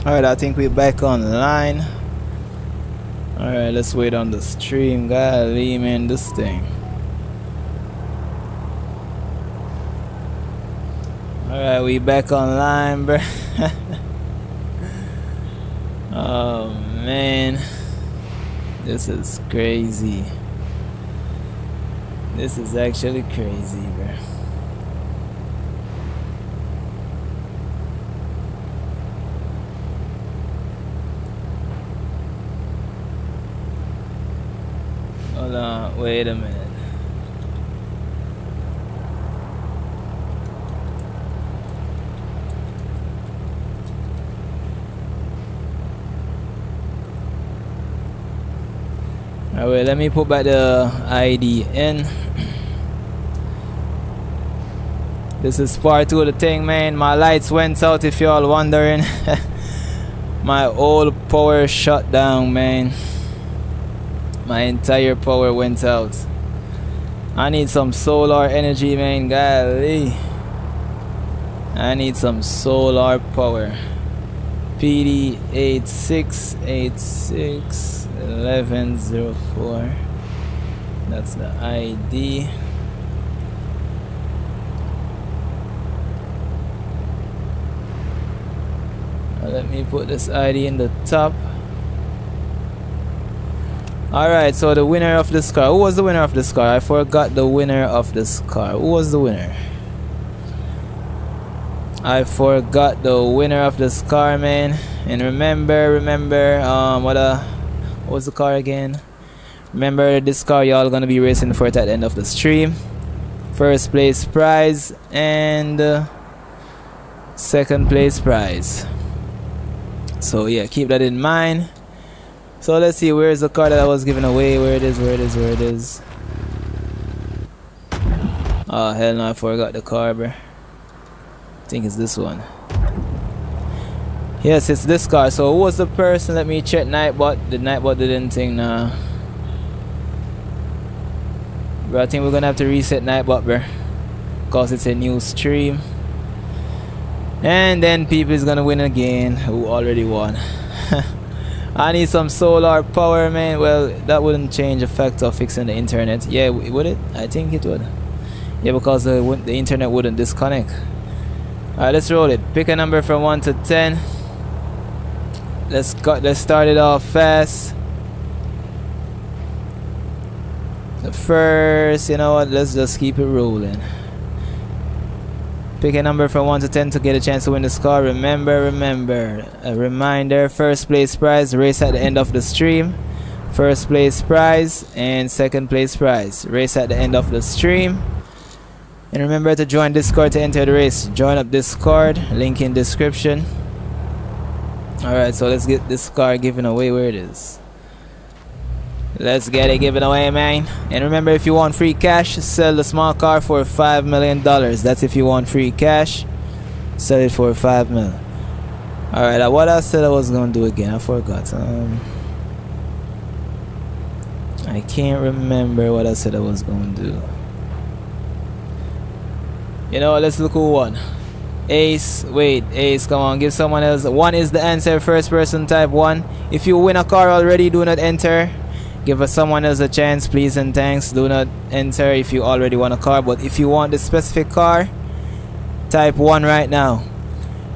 Alright, I think we're back online. Alright, let's wait on the stream. Golly, man, this thing. Alright, we back online, bro. oh, man. This is crazy. This is actually crazy, bro. Hold on, wait a minute. Alright, let me put back the ID in. This is part two of the thing, man. My lights went out if y'all wondering. My old power shut down, man. My entire power went out. I need some solar energy, man. Golly. I need some solar power. PD 8686 That's the ID. let me put this ID in the top. Alright, so the winner of this car. Who was the winner of this car? I forgot the winner of this car. Who was the winner? I forgot the winner of this car, man. And remember, remember, um, what uh, what was the car again? Remember this car y'all gonna be racing for it at the end of the stream. First place prize and uh, second place prize. So yeah, keep that in mind. So let's see, where's the car that I was giving away? Where it is, where it is, where it is. Oh hell no, I forgot the car, bro. I think it's this one. Yes, it's this car. So who was the person? Let me check Nightbot. The Nightbot didn't think nah. Bro, I think we're gonna have to reset Nightbot, bro. Cause it's a new stream. And then people is gonna win again who already won. I need some solar power man. Well that wouldn't change the fact of fixing the internet. Yeah would it? I think it would. Yeah because the, the internet wouldn't disconnect. Alright let's roll it. Pick a number from 1 to 10. Let's go, let's start it off fast. The first, you know what, let's just keep it rolling. Pick a number from 1 to 10 to get a chance to win the score. Remember, remember. A reminder first place prize, race at the end of the stream. First place prize and second place prize. Race at the end of the stream. And remember to join Discord to enter the race. Join up Discord, link in description. Alright, so let's get this car given away where it is. Let's get it given away, man. And remember, if you want free cash, sell the small car for $5 million. That's if you want free cash, sell it for $5 million. Alright, uh, what I said I was going to do again, I forgot. Um, I can't remember what I said I was going to do. You know, let's look who won. Ace, wait, Ace, come on, give someone else. One is the answer, first person type one. If you win a car already, do not enter give us someone else a chance please and thanks. Do not enter if you already want a car but if you want the specific car type 1 right now.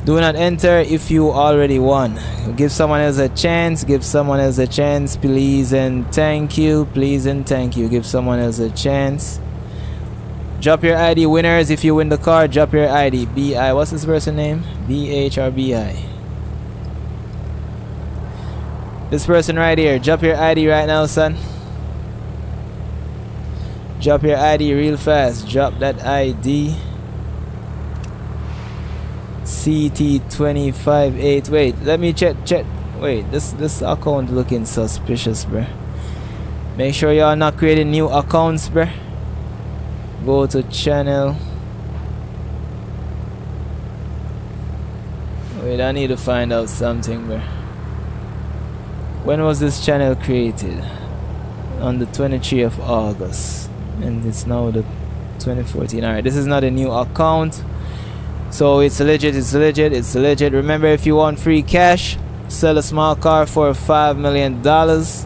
Do not enter if you already won. Give someone else a chance give someone else a chance please and thank you please and thank you. Give someone else a chance. Drop your id winners if you win the car drop your id bi what's this person name? Bh or bi this person right here. Drop your ID right now, son. Drop your ID real fast. Drop that ID. CT258. Wait, let me check. Check. Wait, this this account looking suspicious, bruh. Make sure y'all not creating new accounts, bruh. Go to channel. Wait, I need to find out something, bruh. When was this channel created? On the 23rd of August. And it's now the 2014. Alright, this is not a new account. So it's legit, it's legit, it's legit. Remember, if you want free cash, sell a small car for five million dollars.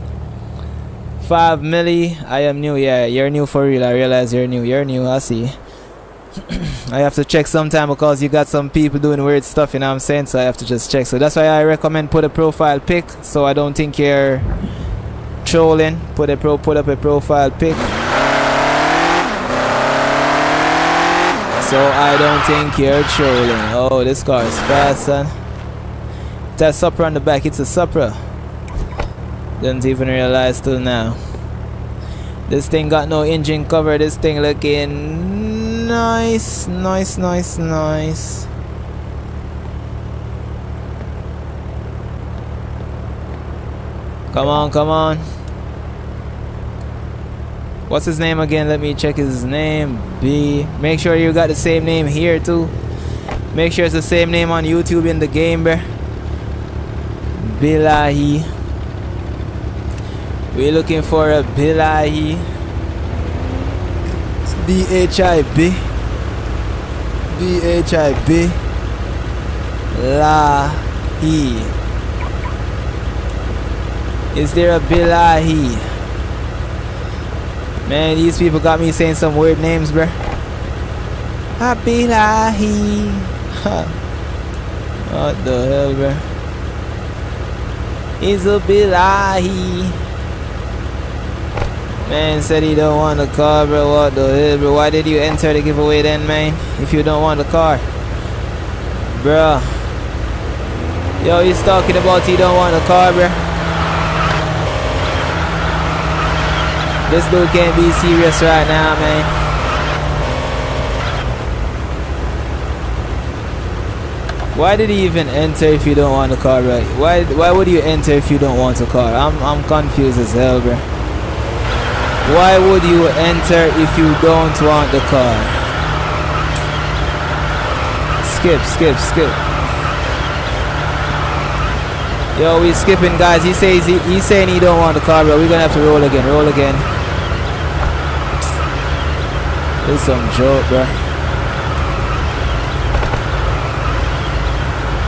Five milli. I am new. Yeah, you're new for real. I realize you're new. You're new. I see. I have to check sometime because you got some people doing weird stuff, you know what I'm saying? So I have to just check. So that's why I recommend put a profile pic so I don't think you're trolling. Put a pro put up a profile pic. So I don't think you're trolling. Oh this car is fast son. That Supra on the back, it's a Supra. Didn't even realize till now. This thing got no engine cover, this thing looking Nice, nice, nice, nice. Come on, come on. What's his name again? Let me check his name. B. Make sure you got the same name here too. Make sure it's the same name on YouTube in the game, bro. Bilahi. We're looking for a Bilahi. B-H-I-B B-H-I-B Lahi Is there a Bilahi? Man, these people got me saying some weird names, bruh. Bilahi What the hell, bruh? Is a Bilahi Man said he don't want the car, bro. What the hell, bro? Why did you enter the giveaway then, man? If you don't want the car. Bro. Yo, he's talking about he don't want the car, bro. This dude can't be serious right now, man. Why did he even enter if you don't want a car, bro? Why why would you enter if you don't want a car? I'm I'm confused as hell, bro. Why would you enter if you don't want the car? Skip, skip, skip. Yo, we skipping, guys. He says he, he's saying he don't want the car, but we're gonna have to roll again. Roll again. It's some joke, bro.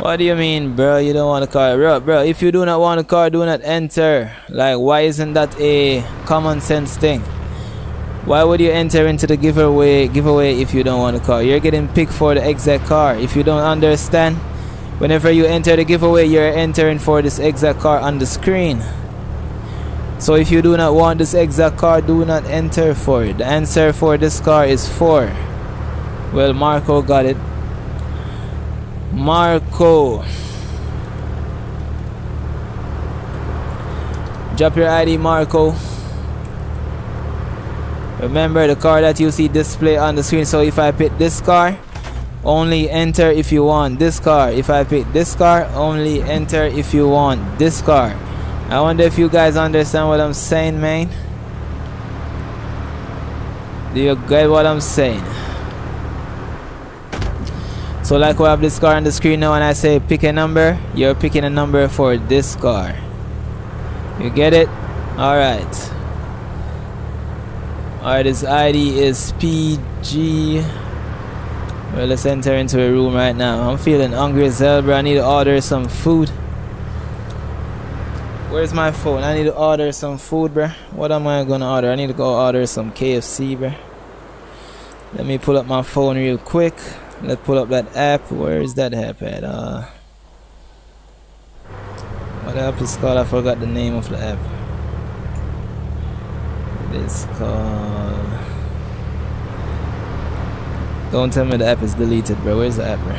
What do you mean, bro? You don't want a car, bro? Bro, if you do not want a car, do not enter. Like, why isn't that a common sense thing? Why would you enter into the giveaway giveaway if you don't want a car? You're getting picked for the exact car. If you don't understand, whenever you enter the giveaway, you're entering for this exact car on the screen. So if you do not want this exact car, do not enter for it. The answer for this car is 4. Well, Marco got it. Marco. Drop your ID, Marco. Remember the car that you see display on the screen. So if I pick this car, only enter if you want this car. If I pick this car, only enter if you want this car. I wonder if you guys understand what I'm saying, man. Do you get what I'm saying? So like we have this car on the screen now and I say pick a number, you're picking a number for this car. You get it? Alright. Alright, this ID is PG. Well, let's enter into a room right now. I'm feeling hungry as hell, bro. I need to order some food. Where's my phone? I need to order some food, bro. What am I gonna order? I need to go order some KFC, bro. Let me pull up my phone real quick. Let's pull up that app. Where is that app at? Uh, what app is called? I forgot the name of the app. It is called. Don't tell me the app is deleted, bro. Where's the app, bro?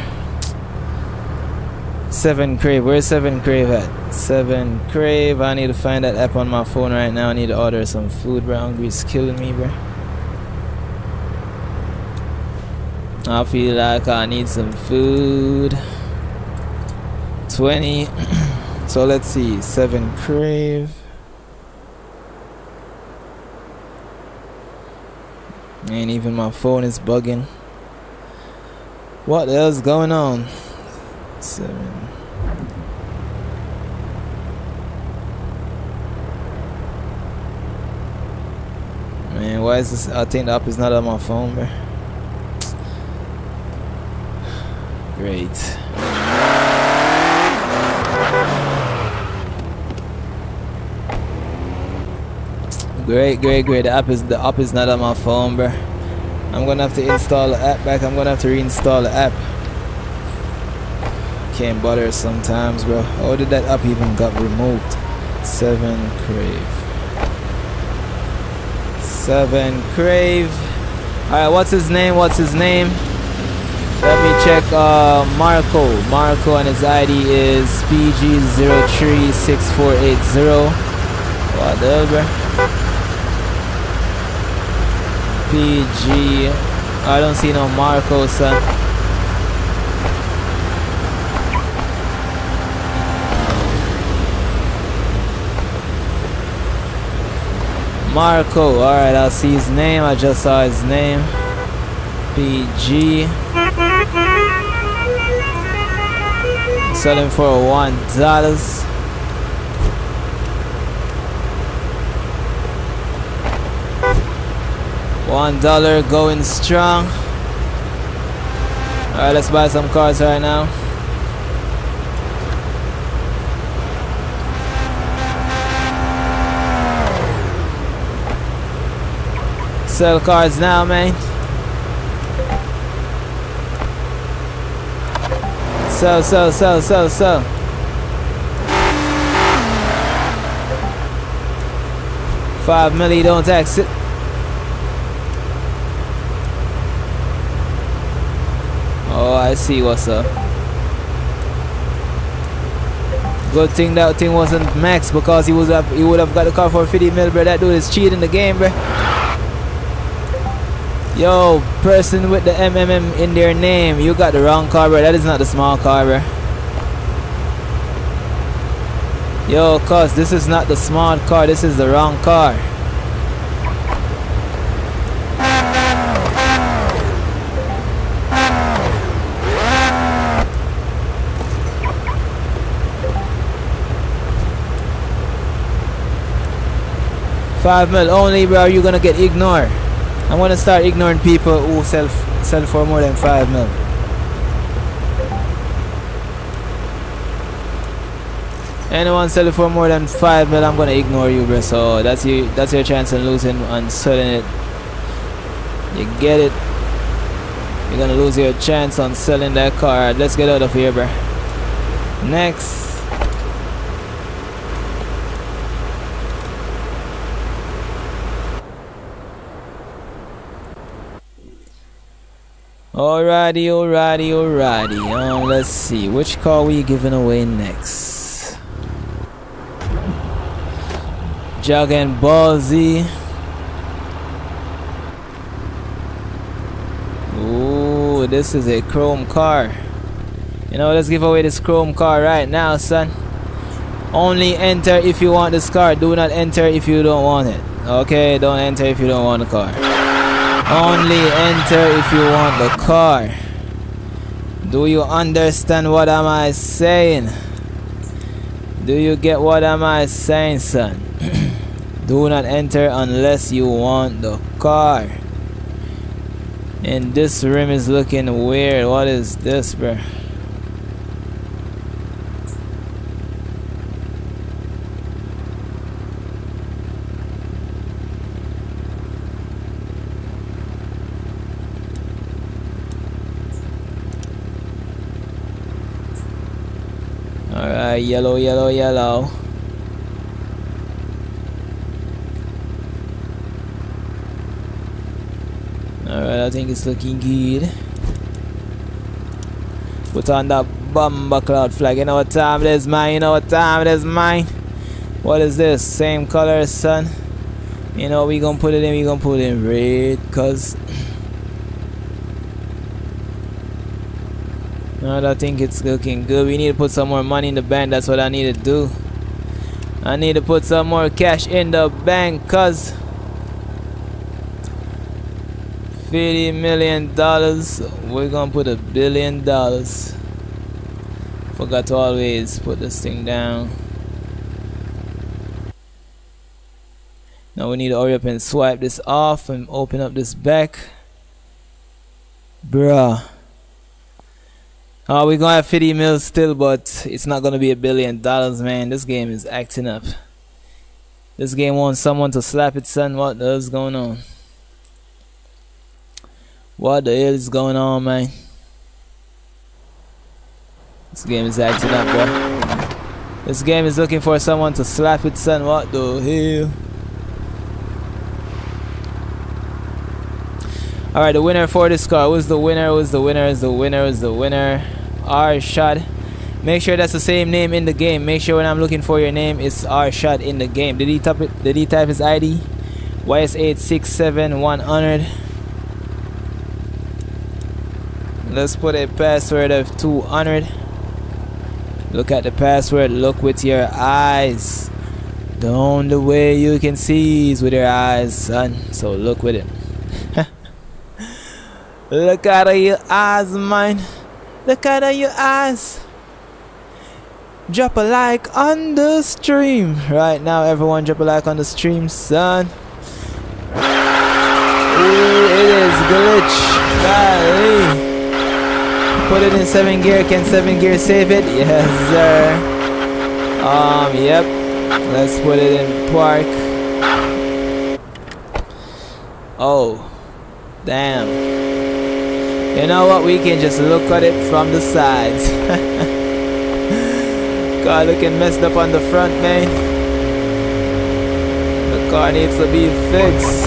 Seven Crave. Where's Seven Crave at? Seven Crave. I need to find that app on my phone right now. I need to order some food, bro. Hungry is killing me, bro. I feel like I need some food. 20. so let's see. 7 crave. And even my phone is bugging. What hell's going on? 7. Man, why is this? I think the app is not on my phone, bro. Great. Great, great, great. The app is the app is not on my phone, bro. I'm gonna have to install the app back. I'm gonna have to reinstall the app. Can't bother sometimes, bro. How did that app even got removed? Seven crave. Seven crave. Alright, what's his name? What's his name? Check uh, Marco. Marco and his ID is PG036480. Whatever. PG. I don't see no Marco, son. Marco, alright, I'll see his name. I just saw his name. PG. Selling for one dollars. One dollar going strong. Alright, let's buy some cars right now. Sell cars now, man. Sell, sell, sell, sell, sell. Five milli, don't tax it. Oh, I see what's up. Good thing that thing wasn't max because he was up he would have got the car for 50 mil, bro. That dude is cheating the game, bro. Yo, person with the MMM in their name, you got the wrong car, bro. That is not the small car, bro. Yo, cuz, this is not the small car. This is the wrong car. Five mil only, bro. You're gonna get ignored. I'm gonna start ignoring people who sell sell for more than five mil. Anyone selling for more than five mil, I'm gonna ignore you, bro. So that's you. That's your chance of losing and selling it. You get it. You're gonna lose your chance on selling that car. Let's get out of here, bro. Next. Alrighty, alrighty, alrighty. Um, let's see. Which car we giving away next? Dragon Ball Z. Ooh, this is a chrome car. You know, let's give away this chrome car right now, son. Only enter if you want this car. Do not enter if you don't want it. Okay, don't enter if you don't want the car. Only enter if you want the car. Do you understand what am I saying? Do you get what am I saying, son? Do not enter unless you want the car. And this rim is looking weird. What is this, bro? Alright, yellow, yellow, yellow. Alright, I think it's looking good. Put on that bomber cloud flag. You know what time it is, mine. You know what time it is, mine. What is this? Same color, son. You know, we gonna put it in, we gonna put it in red, cuz. I think it's looking good. We need to put some more money in the bank. That's what I need to do. I need to put some more cash in the bank cuz 50 million dollars. We're gonna put a billion dollars. Forgot to always put this thing down. Now we need to hurry up and swipe this off and open up this back. Bruh. Uh, we're gonna have 50 mils still, but it's not gonna be a billion dollars, man. This game is acting up. This game wants someone to slap it, son. What the hell's going on? What the hell is going on, man? This game is acting up, bro. This game is looking for someone to slap it, son. What the hell? Alright, the winner for this car. Who's the winner? Who's the winner? Is the winner? Is the winner? Arshad. Make sure that's the same name in the game. Make sure when I'm looking for your name, it's Arshad in the game. Did he type it? Did he type his ID? YS867100. Let's put a password of 200. Look at the password. Look with your eyes. The only way you can see is with your eyes, son. So look with it. Look out of your eyes, man. Look out of your eyes. Drop a like on the stream. Right now, everyone drop a like on the stream, son. Ooh, it is glitch. Golly. Put it in 7 gear. Can 7 gear save it? Yes, sir. Um, yep. Let's put it in park. Oh. Damn. You know what? We can just look at it from the sides. car looking messed up on the front, man. The car needs to be fixed.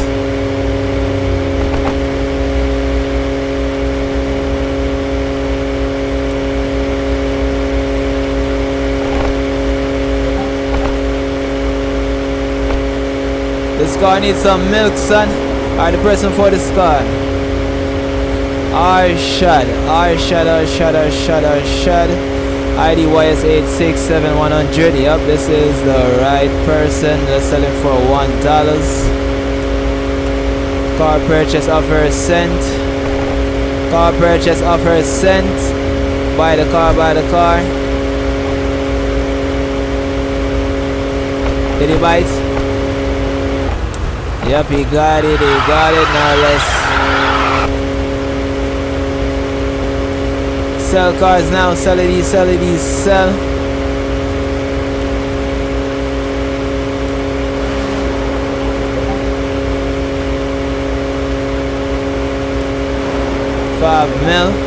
This car needs some milk, son. Alright, the person for this car. Arshad, Arshad, Arshad, Arshad, Arshad. ID YS867100. Yep, this is the right person. Let's sell it for one dollars. Car purchase offer sent. Car purchase offer sent. Buy the car, buy the car. Did he buy it? Yep, he got it, he got it. Now let's Sell cars now, sell it, sell it, sell. Five mil.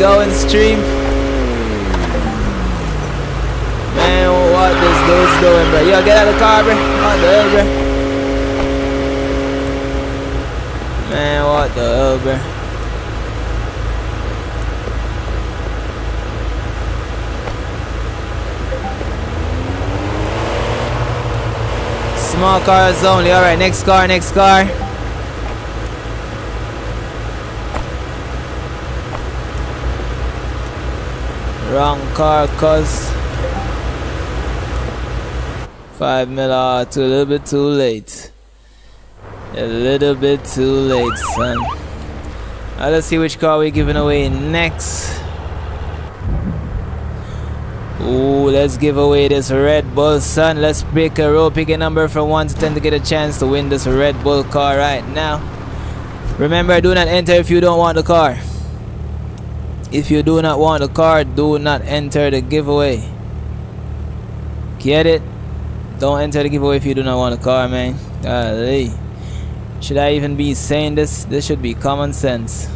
It going, stream. Man, what this dude's doing, bro? Yo, get out of the car, bro. What the hell, bro? Man, what the hell, bro? Small cars only. Alright, next car, next car. Wrong car, cuz. Five mil uh, too, a little bit too late. A little bit too late, son. Now let's see which car we're giving away next. Ooh, let's give away this Red Bull, son. Let's pick a roll, pick a number from 1 to 10 to get a chance to win this Red Bull car right now. Remember, do not enter if you don't want the car. If you do not want the card, do not enter the giveaway. Get it? Don't enter the giveaway if you do not want the car, man. Golly. Should I even be saying this? This should be common sense.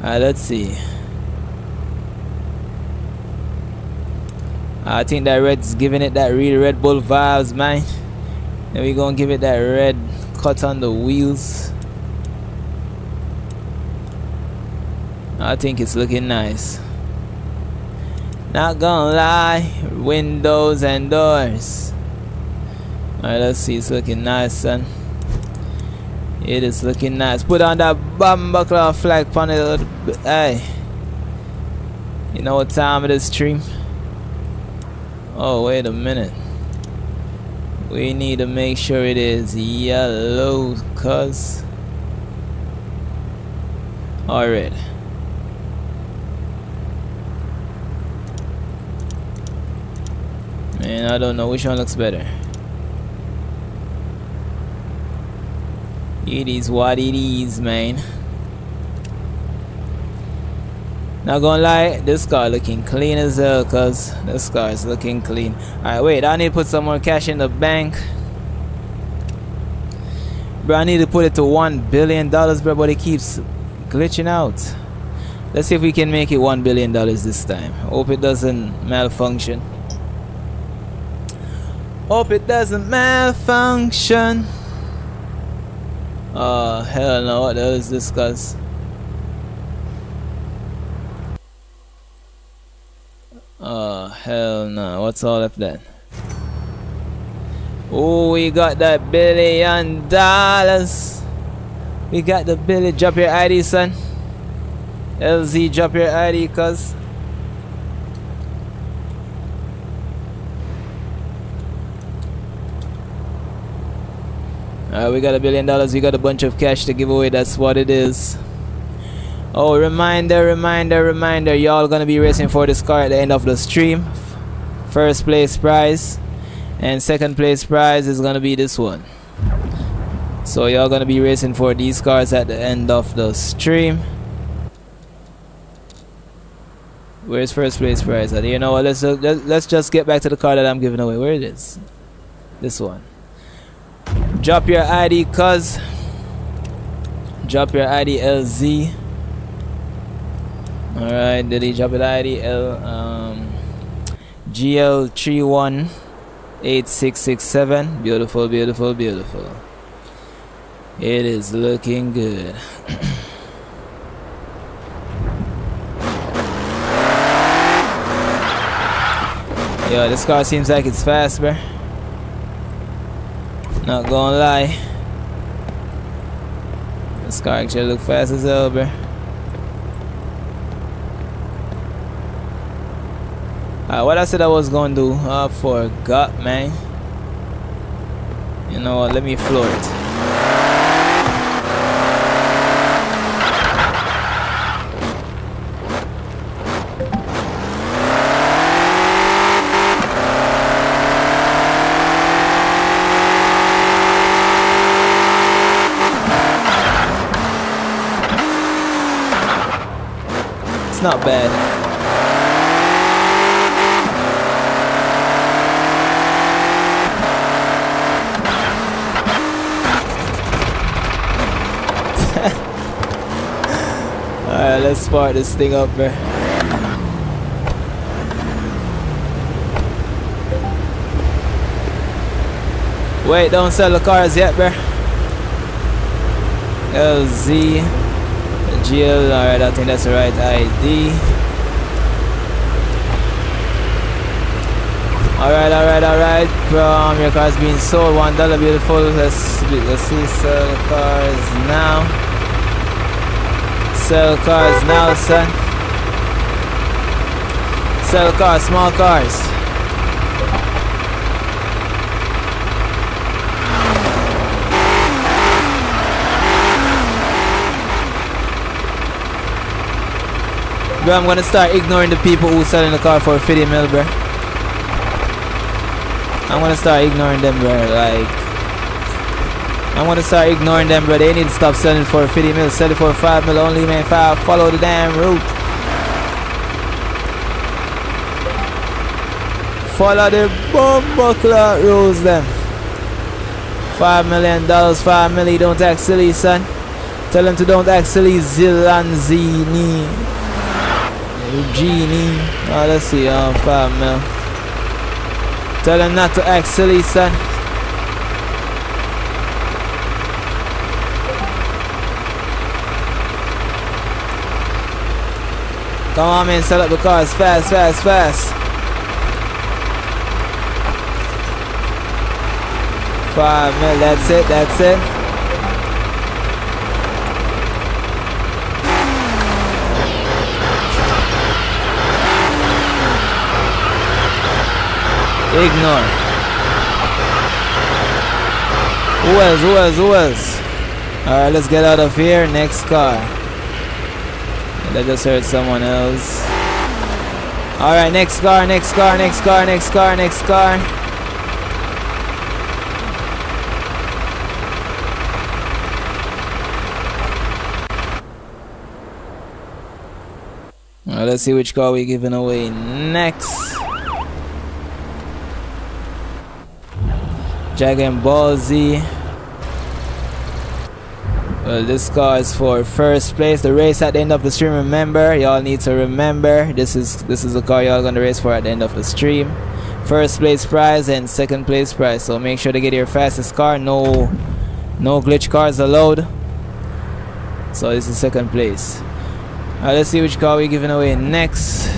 Alright, let's see. I think that red's giving it that real Red Bull vibes, man. Then we gonna give it that red cut on the wheels. I think it's looking nice. Not gonna lie, windows and doors. Alright, let's see, it's looking nice, son. It is looking nice. Put on that Bumbuckler flag panel. Hey. You know what time it is, stream? Oh, wait a minute. We need to make sure it is yellow, cuz. or Man, I don't know which one looks better. It is what it is, man. Not gonna lie, this car looking clean as hell, cause this car is looking clean. Alright, wait, I need to put some more cash in the bank. Bro, I need to put it to one billion dollars, bro, but it keeps glitching out. Let's see if we can make it one billion dollars this time. Hope it doesn't malfunction. Hope it doesn't malfunction. Oh, hell no. What the hell is this, guys? Oh, hell no. What's all of that? Oh, we got that billion dollars. We got the billy. Drop your ID, son. LZ, drop your ID, cuz. Uh, we got a billion dollars. We got a bunch of cash to give away. That's what it is. Oh, reminder, reminder, reminder. Y'all gonna be racing for this car at the end of the stream. First place prize and second place prize is gonna be this one. So y'all gonna be racing for these cars at the end of the stream. Where's first place prize? You know what? Let's let's just get back to the car that I'm giving away. Where it is? This one. Drop your ID, cuz. Drop your ID, LZ. Alright, did he drop it ID? L, um, GL318667. Beautiful, beautiful, beautiful. It is looking good. Yo, this car seems like it's fast, bro. Not gonna lie. This car actually look fast as hell, bro. Alright, what I said I was gonna do, I forgot, man. You know what, let me floor it. Not bad. Alright, let's spark this thing up, bro. Wait, don't sell the cars yet, bro. LZ. GL, alright, I think that's the right ID. Alright, alright, alright. Um, your car's being sold. One dollar, beautiful. Let's let's see. Sell cars now. Sell cars now, son. Sell cars, small cars. Bro, I'm gonna start ignoring the people who selling the car for 50 mil, bro. I'm gonna start ignoring them, bro. Like, I'm gonna start ignoring them, bro. They need to stop selling for 50 mil. Sell it for 5 mil only, man. Five. Follow the damn route. Follow the bumbuckler rules, then. Five million dollars, five million. Don't act silly, son. Tell them to don't act silly, Zilanzini. Genie. Oh, let's see, um, five mil. Tell him not to act silly, son. Come on, man, set up the cars fast, fast, fast. Five mil, that's it, that's it. Ignore. Who else? Who else? Who else? Alright, let's get out of here. Next car. I just heard someone else. Alright, next car, next car, next car, next car, next car. Well, let's see which car we're giving away next. Dragon Ball Z. Well, this car is for first place. The race at the end of the stream. Remember, y'all need to remember this is this is the car y'all gonna race for at the end of the stream. First place prize and second place prize. So make sure to get your fastest car. No, no glitch cars allowed. So this is second place. Let's see which car we're giving away next.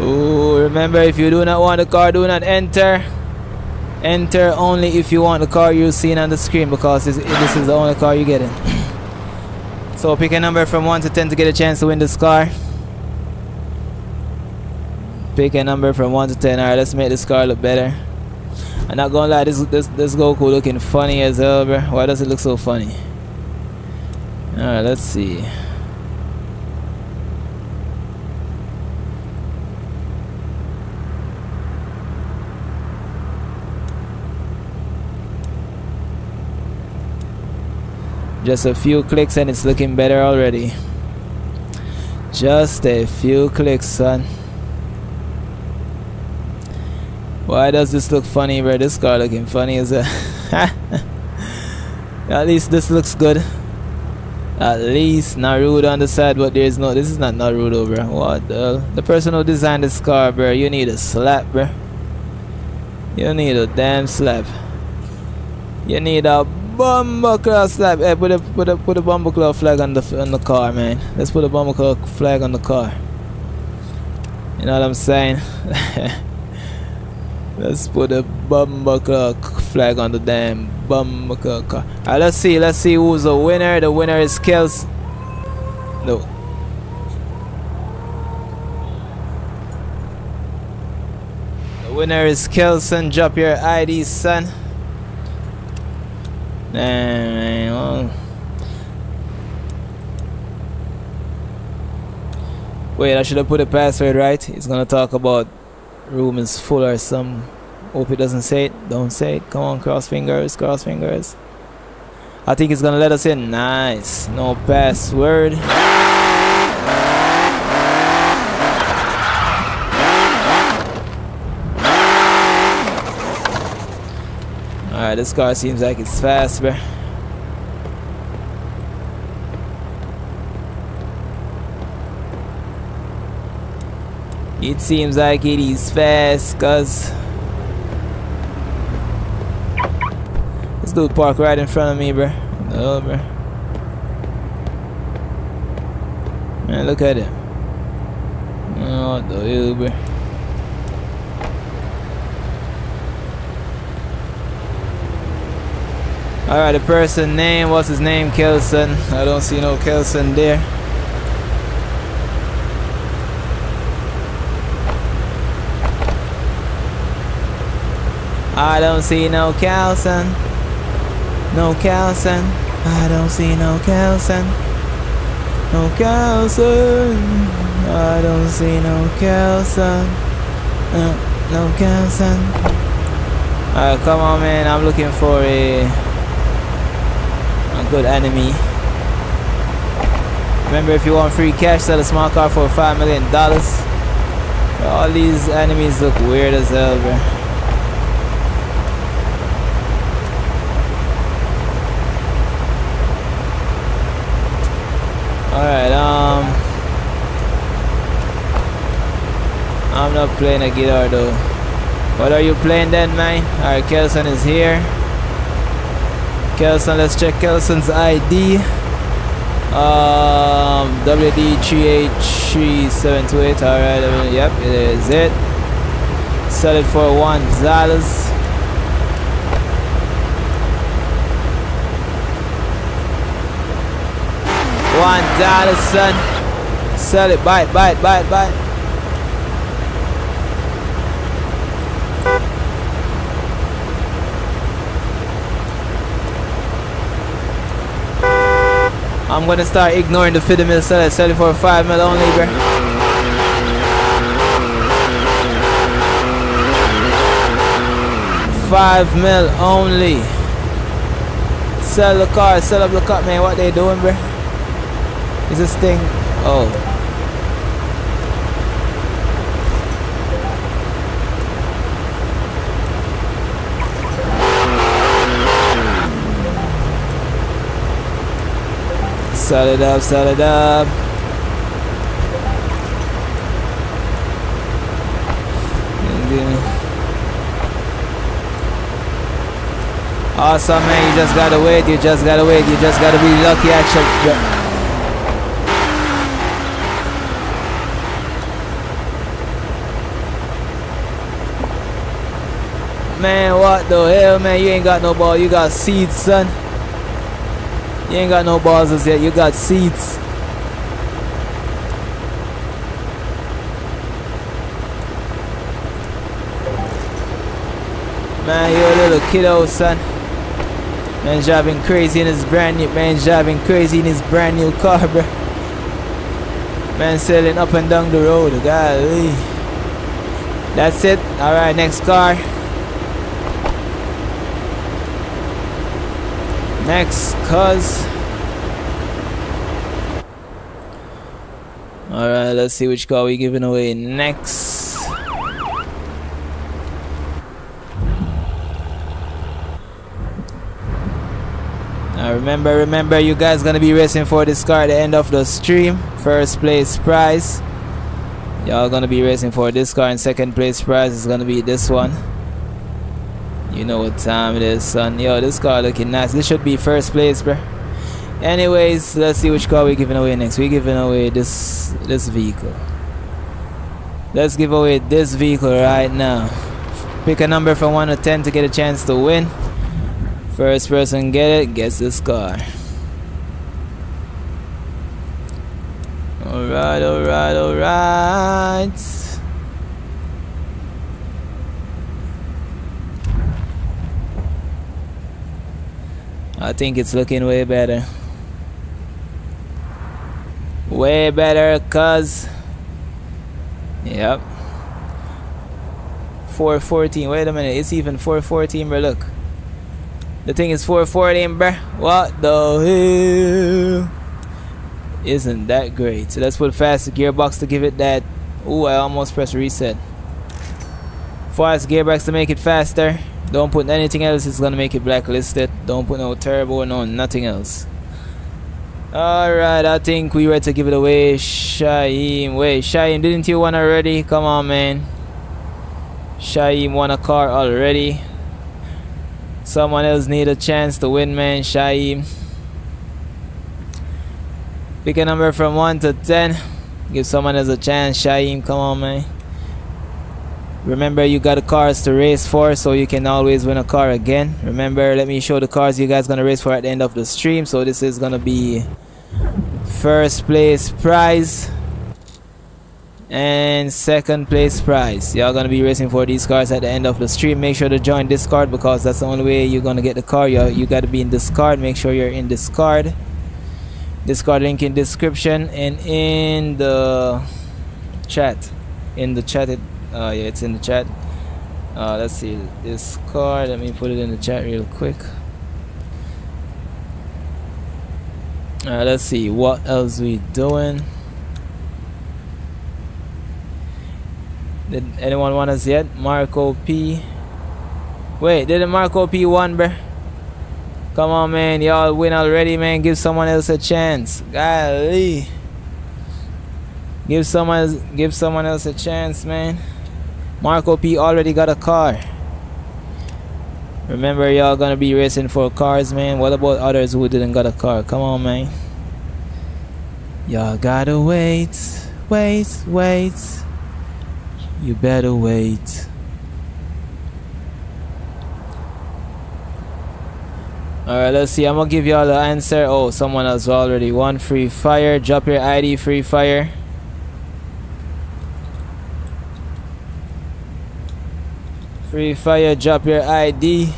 Ooh, remember if you do not want the car, do not enter. Enter only if you want the car you're seeing on the screen because this, is the only car you're getting. so pick a number from 1 to 10 to get a chance to win this car. Pick a number from 1 to 10. Alright, let's make this car look better. I'm not gonna lie, this this this Goku looking funny as bro. Why does it look so funny? Alright, let's see. Just a few clicks and it's looking better already. Just a few clicks, son. Why does this look funny, bro? This car looking funny as a. At least this looks good. At least Naruto on the side, but there's no. This is not Naruto, bro. What the? The person who designed this car, bro. You need a slap, bro. You need a damn slap. You need a Bumbleclaw slap. Hey, put a put a put a Bumbleclaw flag on the on the car, man. Let's put a Bumbleclaw flag on the car. You know what I'm saying? let's put a Bumbleclaw flag on the damn Bumbleclaw car. Alright, let's see. Let's see who's the winner. The winner is Kels. No. The winner is Kelson. Drop your ID, son. Well. Oh. Wait, I should have put a password right. It's gonna talk about room is full or some. Hope it doesn't say it. Don't say it. Come on, cross fingers, cross fingers. I think it's gonna let us in. Nice. No password. Alright, this car seems like it's fast. It seems like it is fast, cuz This dude park right in front of me, bro. No, bro. Man, look at it. Oh, the Uber. Alright, the person name, what's his name? Kelson. I don't see no Kelson there. I don't see no Kelson. No Kelson. I don't see no Kelson. No Kelson. I don't see no Kelson. No, no Kelson. Alright, come on, man. I'm looking for a good enemy. Remember, if you want free cash, sell a small car for $5 million. All these enemies look weird as hell, bro. Alright, um... I'm not playing a guitar though. What are you playing then, man? Alright, Kelson is here. Kelson, let's check Kelson's ID. Um, WD3H3728. Alright, yep, it is it. Sell it for one dollars. One dollar, son. Sell it, buy it, buy it, buy it, buy it. I'm gonna start ignoring the 50 mil seller, selling for 5 mil only, bro. Five mil only. Sell the car, sell up the car, man. What they doing, bro? Is this thing? Oh. Sell it up, set it up. Awesome, man. You just gotta wait. You just gotta wait. You just gotta be lucky, actually. Man, what the hell, man? You ain't got no ball. You got seeds, son. You ain't got no as yet. You got seats. Man, you a little kiddo, son. Man driving crazy in his brand new man driving crazy in his brand new car, bro. Man sailing up and down the road, golly. That's it. Alright, next car. Next, cuz. Alright, let's see which car we giving away next. Now remember, remember, you guys gonna be racing for this car at the end of the stream. First place prize. Y'all gonna be racing for this car and second place prize is gonna be this one. You know what time it is, son. Yo, this car looking nice. This should be first place, bro. Anyways, let's see which car we're giving away next. We're giving away this this vehicle. Let's give away this vehicle right now. Pick a number from 1 to 10 to get a chance to win. First person get it gets this car. Alright, alright, alright. I think it's looking way better. Way better, cuz. Yep. 414. Wait a minute. It's even 414, bro. Look. The thing is 414, bro. What the hell? Isn't that great? So let's put fast gearbox to give it that. Ooh, I almost pressed reset. Fast gearbox to make it faster. Don't put anything else, it's gonna make it blacklisted. Don't put no turbo, no nothing else. Alright, I think we ready to give it away. Shaim. Wait, Shaim, didn't you win already? Come on, man. Shaim won a car already. Someone else need a chance to win, man. Shaim. Pick a number from 1 to 10. Give someone else a chance. Shaim, come on, man. Remember, you got cars to race for, so you can always win a car again. Remember, let me show the cars you guys gonna race for at the end of the stream. So this is gonna be first place prize and second place prize. Y'all gonna be racing for these cars at the end of the stream. Make sure to join Discord because that's the only way you're gonna get the car. You you gotta be in Discord. Make sure you're in this Discord. Discord link in description and in the chat. In the chat. It, uh, yeah it's in the chat. Uh, let's see. This card let me put it in the chat real quick. Uh, let's see. What else we doing? Did anyone want us yet? Marco P. Wait didn't Marco P won bruh? Come on man. Y'all win already man. Give someone else a chance. Golly. Give someone give someone else a chance man Marco P already got a car. Remember y'all gonna be racing for cars, man. What about others who didn't got a car? Come on, man. Y'all gotta wait, wait, wait. You better wait. Alright, let's see. I'm gonna give y'all the answer. Oh, someone else already won free fire. Drop your ID, free fire. Free fire, drop your ID.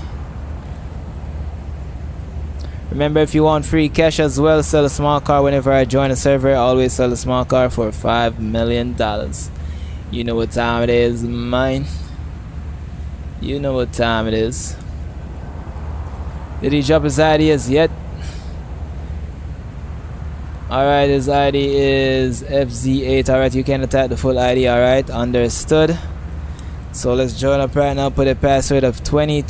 Remember, if you want free cash as well, sell a small car whenever I join a server. always sell a small car for $5 million. You know what time it is, mine. You know what time it is. Did he drop his ideas yet? Alright, his ID is FZ8. Alright, you can attack the full ID. Alright, understood. So let's join up right now. Put a password of 220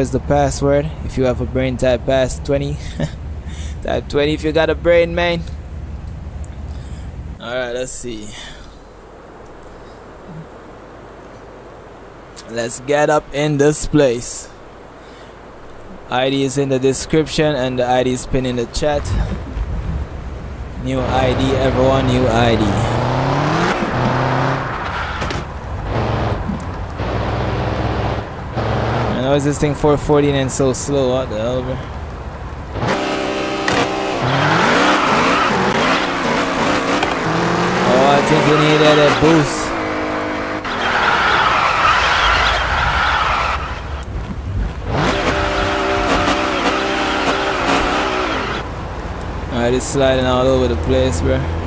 is the password. If you have a brain, type pass 20. type 20 if you got a brain, man. Alright, let's see. Let's get up in this place. ID is in the description and the ID is pinned in the chat. New ID, everyone, new ID. Why is this thing 440 and so slow? What the hell, bro? Oh, I think he needed a boost. Alright, it's sliding all over the place, bro.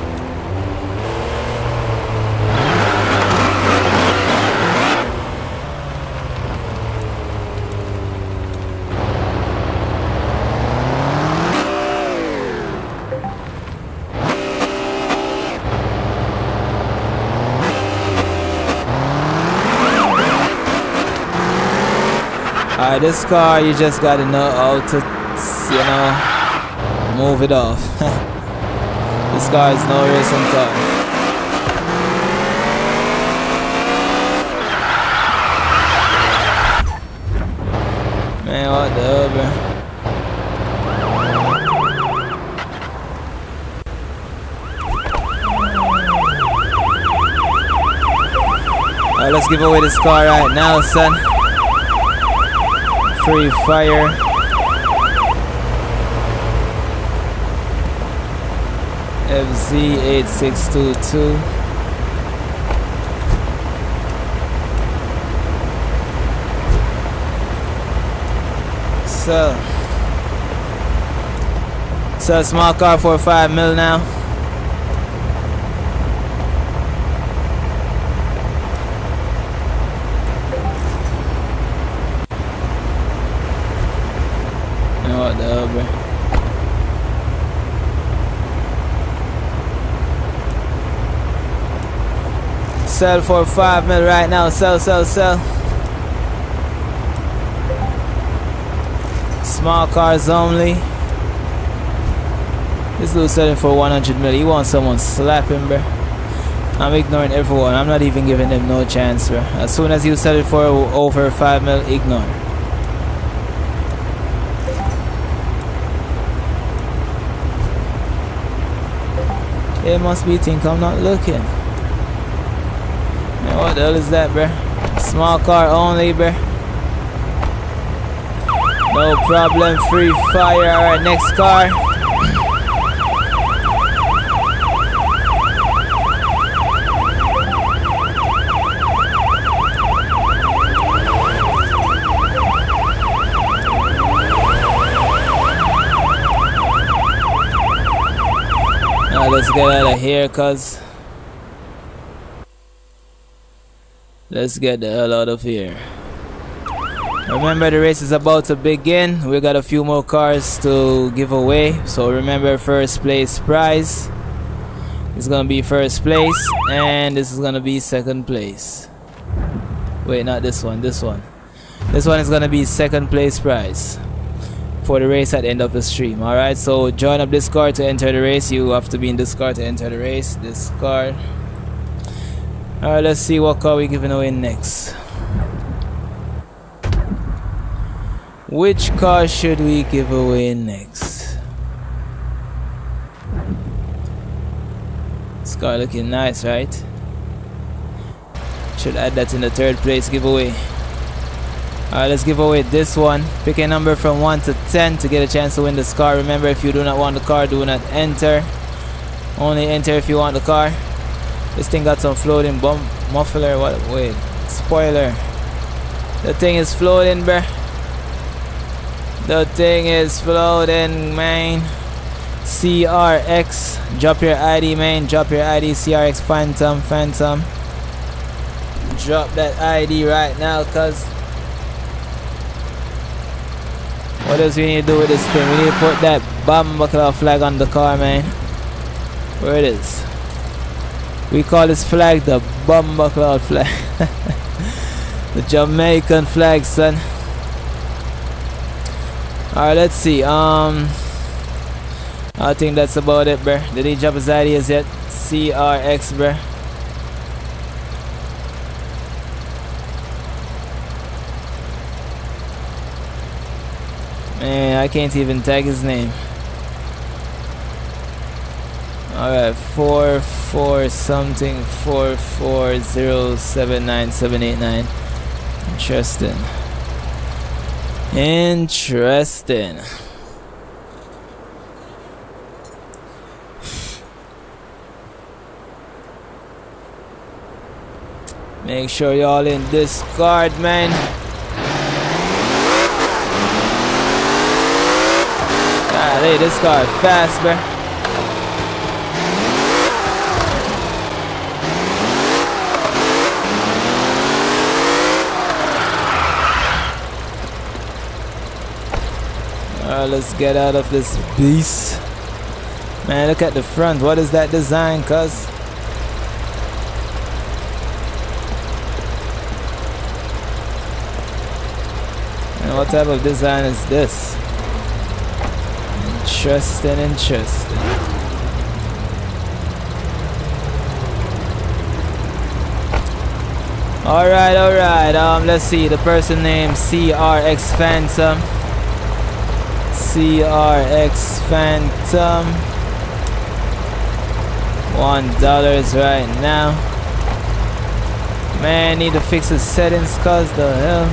Alright, this car you just gotta know how to, you know, move it off. this car is no racing car. Man, what the hell, bro? Alright, let's give away this car right now, son free fire. FZ8622. So, so small car for 5 mil now. Sell for five mil right now. Sell, sell, sell. Small cars only. This dude selling for 100 mil. He wants someone slapping, bro. I'm ignoring everyone. I'm not even giving them no chance, bro. As soon as you sell it for over 5 mil, ignore. It must be think I'm not looking. What the hell is that, bruh? Small car only, bruh. No problem, free fire. Alright, next car. Now let's get out of here, cuz. Let's get the hell out of here. Remember the race is about to begin. We got a few more cars to give away. So remember first place prize. It's gonna be first place and this is gonna be second place. Wait, not this one, this one. This one is gonna be second place prize for the race at the end of the stream. Alright, so join up this car to enter the race. You have to be in this car to enter the race. This car. Alright, let's see what car we're giving away next. Which car should we give away next? This car looking nice, right? Should add that in the third place giveaway. Alright, let's give away this one. Pick a number from 1 to 10 to get a chance to win this car. Remember, if you do not want the car, do not enter. Only enter if you want the car. This thing got some floating bump muffler. What? Wait, spoiler. The thing is floating, bruh. The thing is floating, man. CRX. Drop your ID, man. Drop your ID. CRX Phantom. Phantom. Drop that ID right now, cuz. What else we need to do with this thing? We need to put that Bomba flag on the car, man. Where it is. We call this flag the Bomba cloud flag. the Jamaican flag, son. Alright, let's see. Um, I think that's about it, bruh. Did he drop his ideas yet? CRX, bruh. Man, I can't even tag his name. Alright, 4 4 something 4 4 0 7 9 7 8 9. Interesting. Interesting. Make sure y'all in Discord, man. Golly, this car is fast, bro. Let's get out of this beast. Man, look at the front. What is that design, cuz? And what type of design is this? Interesting, interesting. Alright, alright. Um, let's see. The person named CRX Phantom. CRX Phantom. One dollars right now. Man, need to fix the settings cause the hell.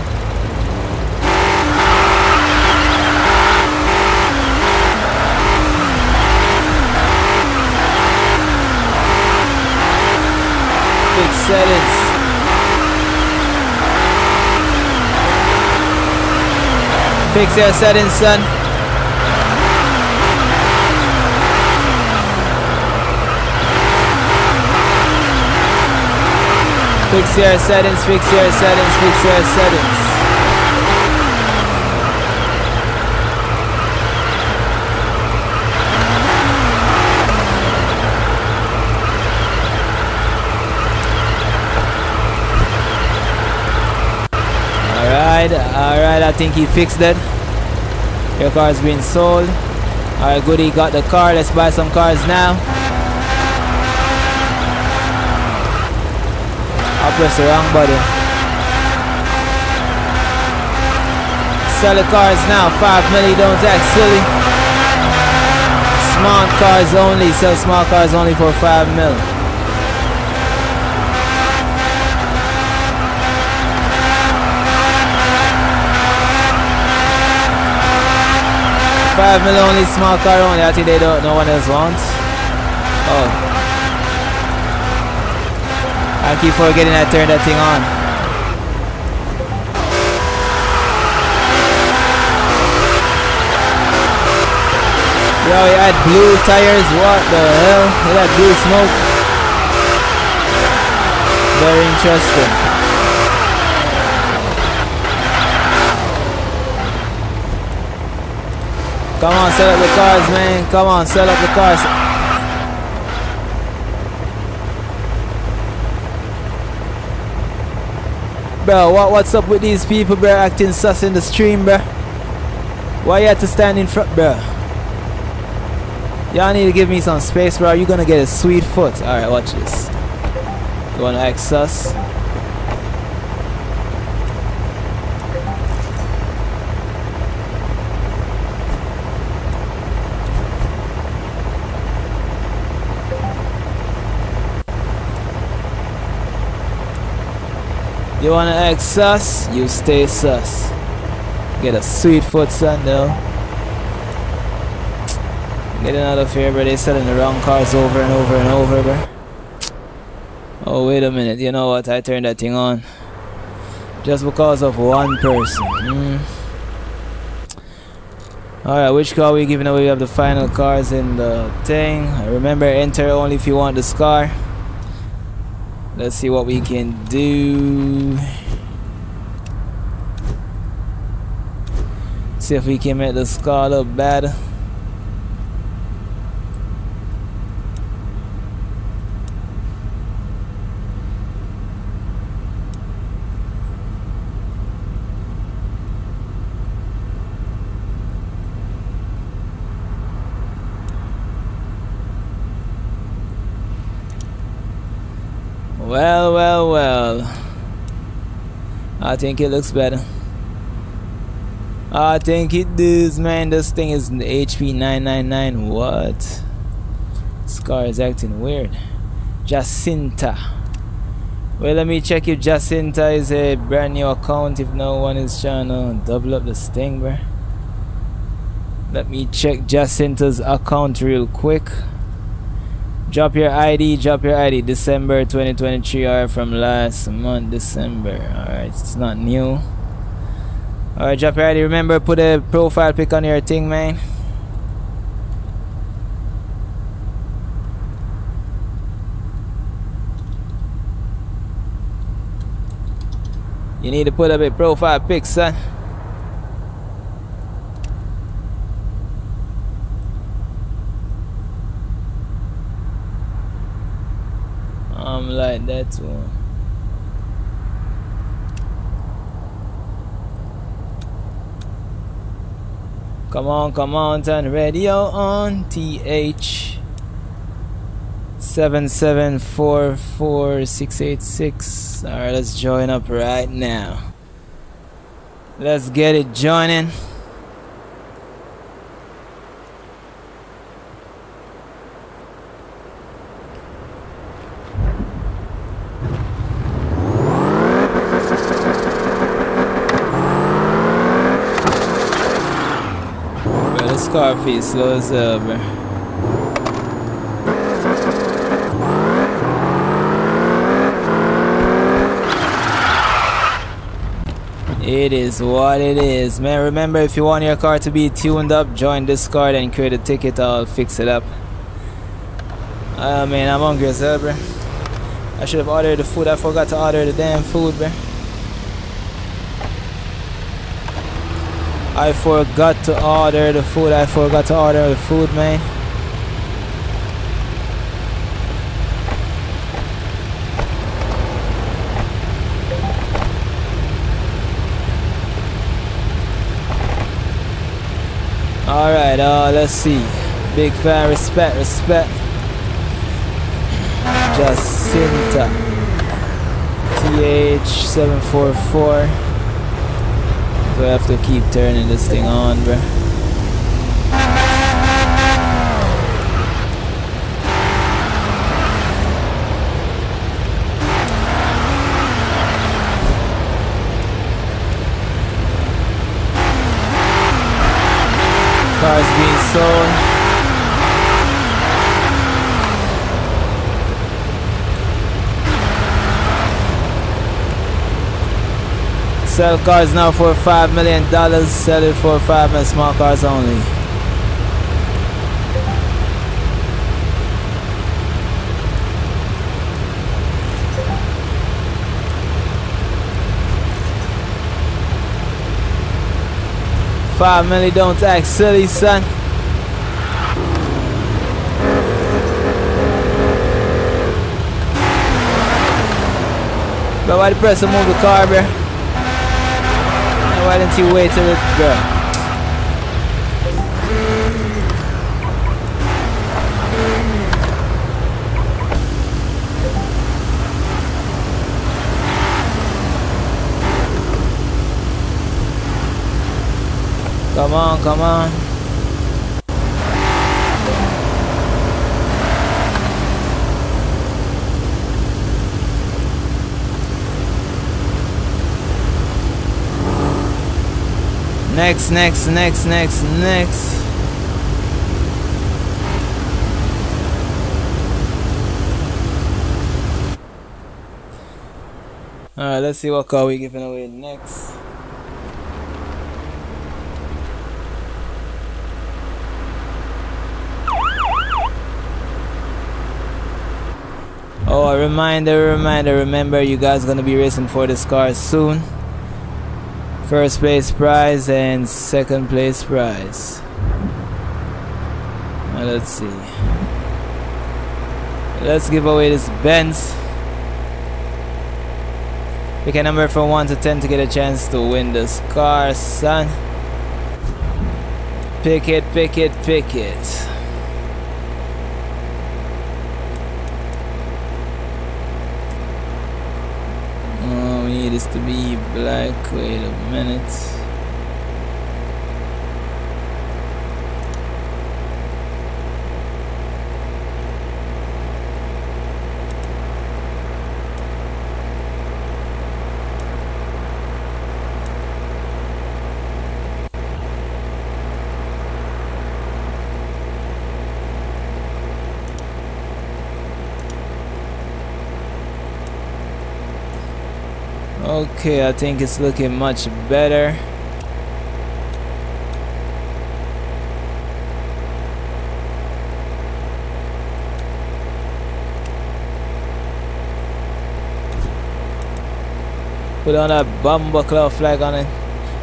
Fix settings. Fix your settings, son. Fix your settings, fix your settings, fix your settings. Alright, alright, I think he fixed it. Your car's been sold. Alright, good, he got the car. Let's buy some cars now. I pressed the wrong button. Sell the cars now, 5 milli, don't act silly. Small cars only, sell small cars only for 5 mil. Five mil only, small car only. I think they don't. No one else wants. Oh. I keep forgetting I turned that thing on. Yo, you had blue tires? What the hell? You had blue smoke? Very interesting. Come on, set up the cars, man. Come on, set up the cars. Bro, what, what's up with these people, bro, acting sus in the stream, bro? Why you have to stand in front, bro? Y'all need to give me some space, bro. You're gonna get a sweet foot. Alright, watch this. You wanna act sus? You wanna act sus? You stay sus. Get a sweet foot son though. Getting out of here, bro. They selling the wrong cars over and over and over, bro. Oh, wait a minute. You know what? I turned that thing on. Just because of one person. Mm. Alright, which car we giving away? We have the final cars in the thing. Remember, enter only if you want the scar. Let's see what we can do. See if we can make the scar look better. Well, well, well. I think it looks better. I think it does, man. This thing is HP 999. What? Scar is acting weird. Jacinta. Well, let me check if Jacinta is a brand new account. If no one is trying to double up the sting, bro. Let me check Jacinta's account real quick. Drop your ID, drop your ID. December 2023 or from last month, December. Alright, it's not new. Alright, drop your ID. Remember, put a profile pic on your thing, man. You need to put up a profile pic, son. I'm like that one. Come on, come on, turn the radio on. TH seven seven four four six eight six. Alright, let's join up right now. Let's get it joining. Scarface slow as hell. It is what it is, man. Remember, if you want your car to be tuned up, join Discord and create a ticket. I'll fix it up. Oh man, I'm hungry as hell, bro. I should have ordered the food. I forgot to order the damn food, bro. I forgot to order the food. I forgot to order the food, man. Alright, uh, let's see. Big fan, respect, respect. Jacinta. TH744. So I have to keep turning this thing on, bro. Cars being sold. Sell cars now for five million dollars. Sell it for five and small cars only. Five million don't act silly, son. But why the press move the car? Why didn't you wait till it? Come on, come on. Next, next, next, next, next. Alright, let's see what car we're giving away next. Oh, a reminder, reminder, remember you guys gonna be racing for this car soon. First place prize and second place prize. Now let's see. Let's give away this Benz. Pick a number from 1 to 10 to get a chance to win this car, son. Pick it, pick it, pick it. Oh, we need this to be black. Wait a minute. Okay, I think it's looking much better. Put on that Club flag on it.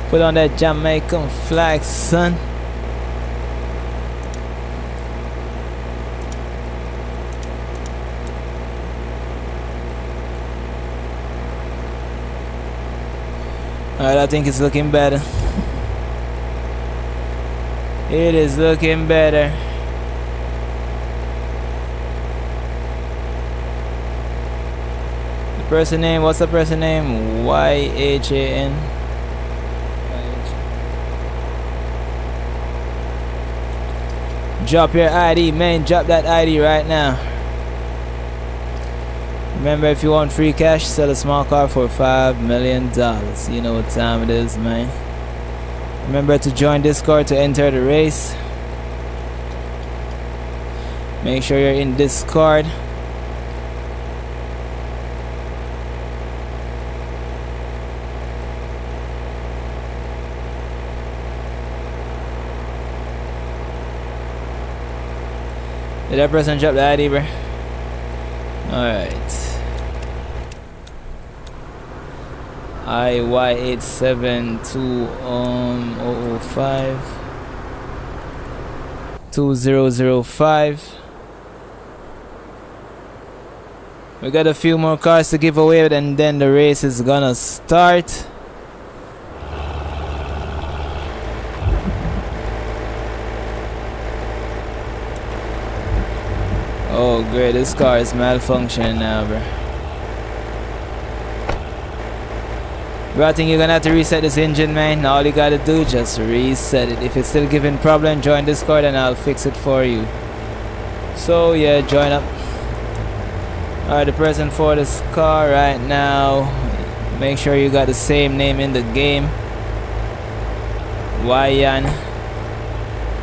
Put on that Jamaican flag, son. Alright, I think it's looking better. It is looking better. The person name, what's the person name? Y-H-A-N. Drop your ID, man. Drop that ID right now. Remember, if you want free cash, sell a small car for $5 million. You know what time it is, man. Remember to join Discord to enter the race. Make sure you're in Discord. Did that person drop the ID, bro? Alright. IY872 um 005 2005 we got a few more cars to give away and then the race is gonna start. Oh great. This car is malfunctioning now bro Bro, I think you're gonna have to reset this engine, man. All you gotta do, just reset it. If it's still giving problem, join Discord and I'll fix it for you. So, yeah, join up. Alright, the person for this car right now. Make sure you got the same name in the game. Wyan.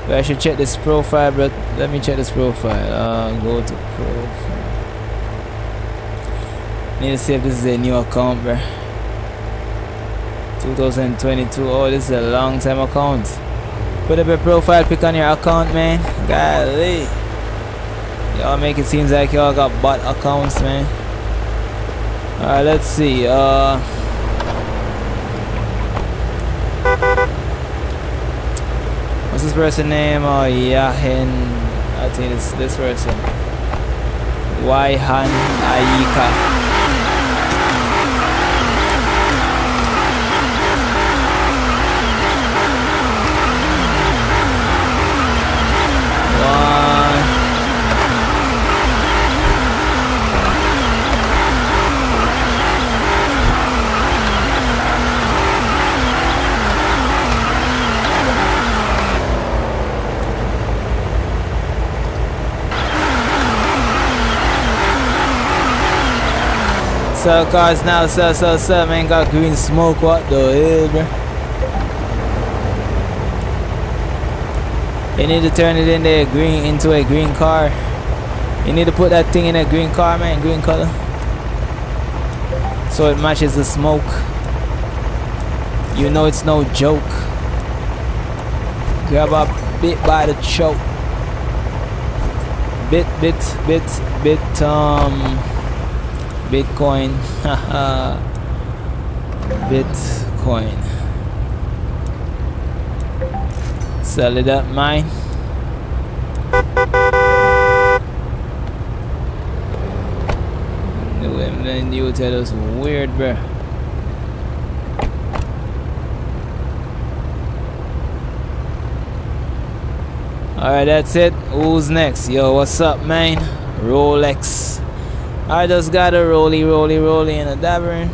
But I should check this profile, but let me check this profile. Uh, go to profile. Need to see if this is a new account, bro. 2022 oh this is a long time account. Put up a profile pic on your account man. Golly. Y'all make it seems like y'all got bot accounts man. Alright let's see uh. What's this person name? Oh Yahin I think it's this person. Waihan Ayika Sell cars now, sell, sell, sell. Man, got green smoke. What the hell, bro? You need to turn it in there, green into a green car. You need to put that thing in a green car, man, green color. So it matches the smoke. You know it's no joke. Grab a bit by the choke. Bit, bit, bit, bit, um Bitcoin. Bitcoin. Sell it up, mine. The women you tell us weird, bro. Alright, that's it. Who's next? Yo, what's up, man? Rolex. I just got a roly roly roly and a dabbering.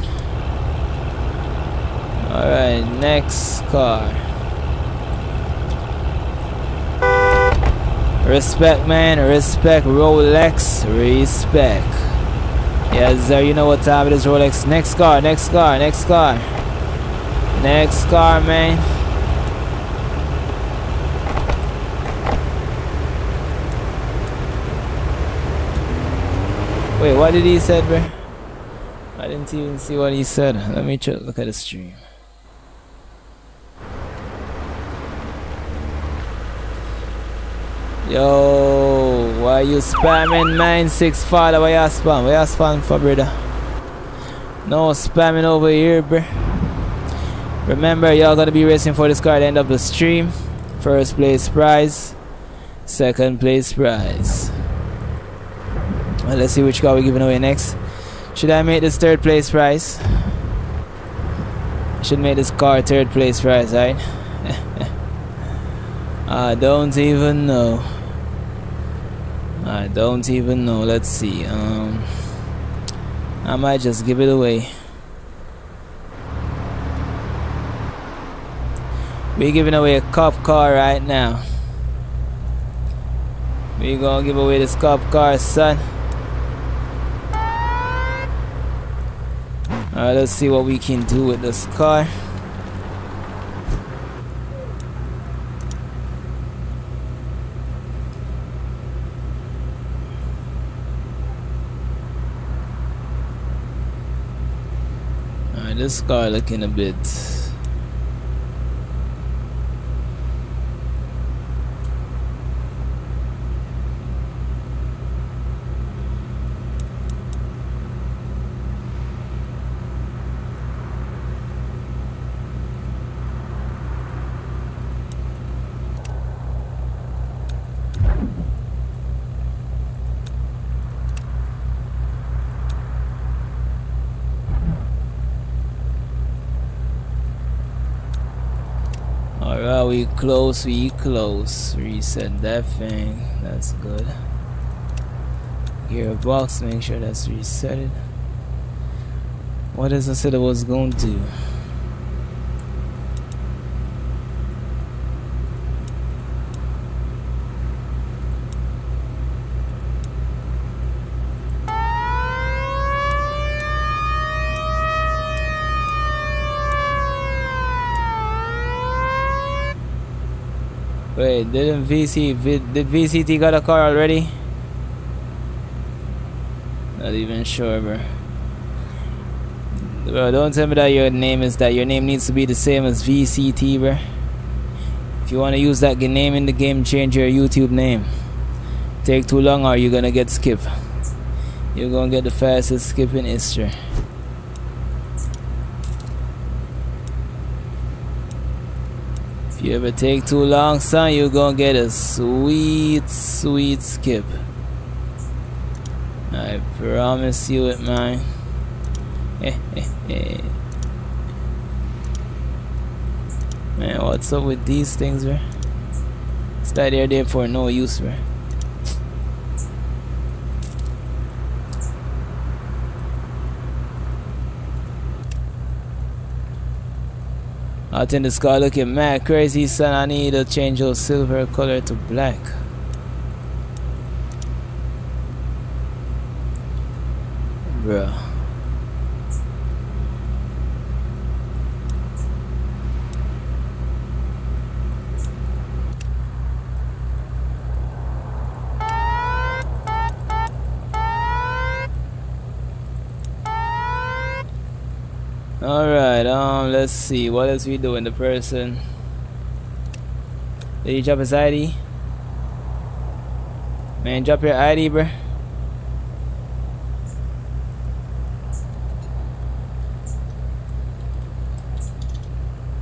Alright, next car. Respect, man. Respect, Rolex. Respect. Yes, sir. You know what time it is, Rolex. Next car, next car, next car. Next car, man. Wait, what did he said, bro? I didn't even see what he said. Let me check, look at the stream. Yo, why you spamming 96 father? Why you spam? Why you spam for, brother? No spamming over here, bro. Remember, y'all gonna be racing for this car at the end of the stream. First place prize, second place prize. Well, let's see which car we're giving away next. Should I make this third place prize? Should make this car third place prize, right? I don't even know. I don't even know. Let's see. Um, I might just give it away. We're giving away a cop car right now. We're gonna give away this cop car, son. Alright, let's see what we can do with this car. Alright, this car looking a bit we close, we close. Reset that thing. That's good. Gearbox, make sure that's reset. What I said I was going to do? Wait, didn't VC did VCT got a car already? Not even sure, bro. Bro, don't tell me that your name is that. Your name needs to be the same as VCT, bro. If you want to use that name in the game, change your YouTube name. Take too long or you're gonna get skipped. You're gonna get the fastest skipping history. You ever take too long, son, you're gonna get a sweet, sweet skip. I promise you it, man. man, what's up with these things, bro? It's that they're there for no use, bro. I think this car looking mad crazy son. I need to change your silver color to black let's see, what else we do in the person? Did he drop his ID? Man, drop your ID, bro.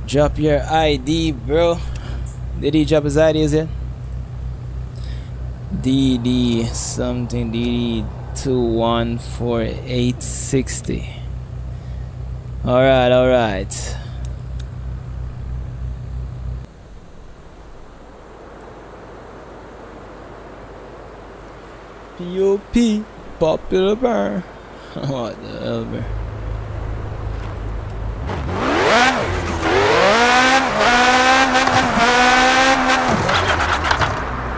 Drop your ID, bro. Did he drop his ID, is it? DD something DD two one four eight sixty. All right, all right. POP popular burn. what the hell?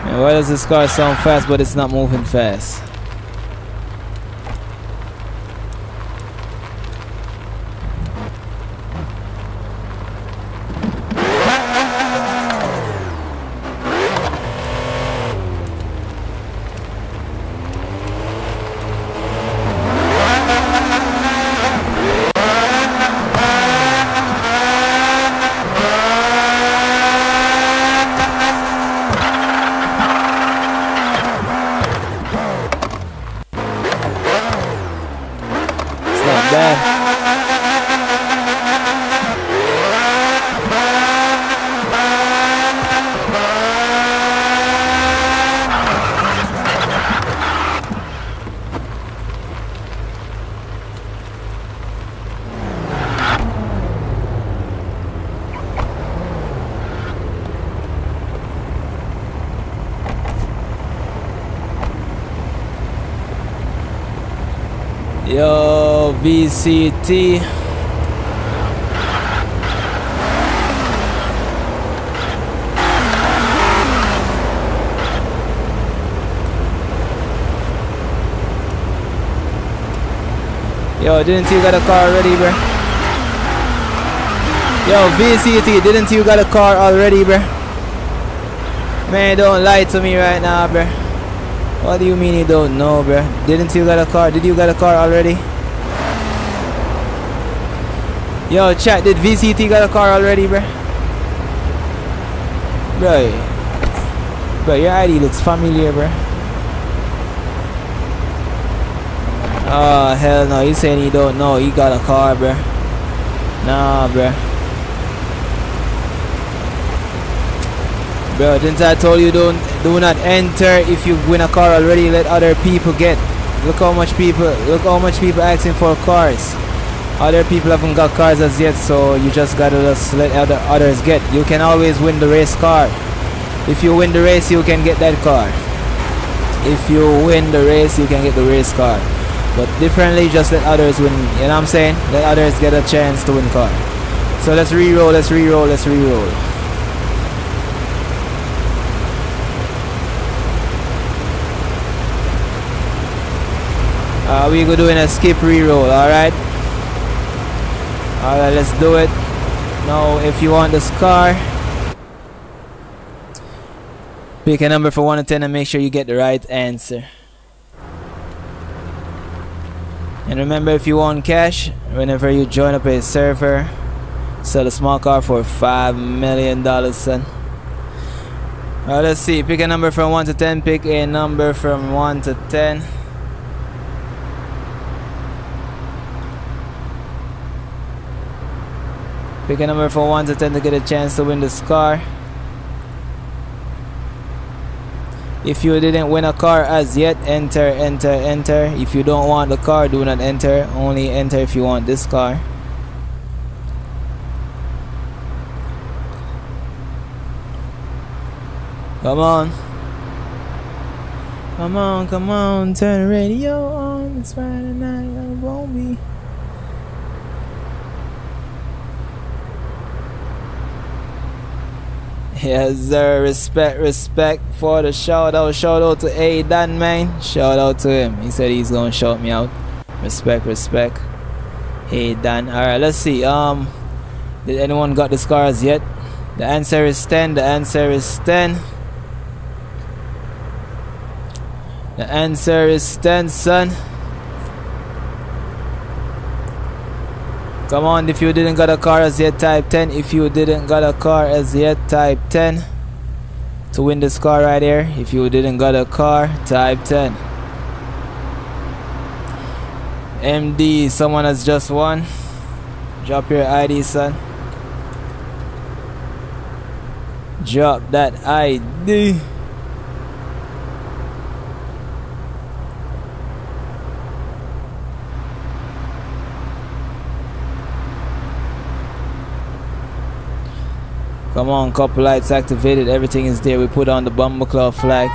Man, why does this car sound fast but it's not moving fast? Yo, VCT. Yo, didn't you got a car already, bro? Yo, VCT, didn't you got a car already, bro? Man, don't lie to me right now, bro. What do you mean you don't know, bro? Didn't you got a car? Did you got a car already? Yo, chat, did VCT got a car already, bro? Bro, bro, your ID looks familiar, bro. Oh, hell no. You saying he don't know. He got a car, bro. Nah, bro. Bro, didn't I told you don't do not enter if you win a car already let other people get look how much people look how much people asking for cars other people haven't got cars as yet so you just gotta just let other others get. You can always win the race car. If you win the race you can get that car. If you win the race you can get the race car. But differently just let others win. You know what i'm saying? Let others get a chance to win car. So let's re-roll let's re-roll let's re-roll. Uh, we go doing a skip re-roll alright alright let's do it now if you want this car, pick a number for 1 to 10 and make sure you get the right answer and remember if you want cash whenever you join up a server sell a smart car for five million dollars son Alright, let's see. Pick a number from 1 to 10. Pick a number from 1 to 10. Pick a number for 1 to 10 to get a chance to win this car. If you didn't win a car as yet, enter, enter, enter. If you don't want the car, do not enter. Only enter if you want this car. Come on. Come on, come on, turn the radio on. It's Friday night, I won't be. Yes, sir. Respect, respect for the shout out. Shout out to A Dan, man. Shout out to him. He said he's gonna shout me out. Respect, respect. Hey Dan. Alright, let's see. Um did anyone got the scars yet? The answer is 10. The answer is 10. The answer is 10, son. Come on, if you didn't got a car as yet, type 10. If you didn't got a car as yet, type 10. To win this car right here. If you didn't got a car, type 10. MD, someone has just won. Drop your ID, son. Drop that ID. Come on, couple lights activated. Everything is there. We put on the Bumbleclaw flag.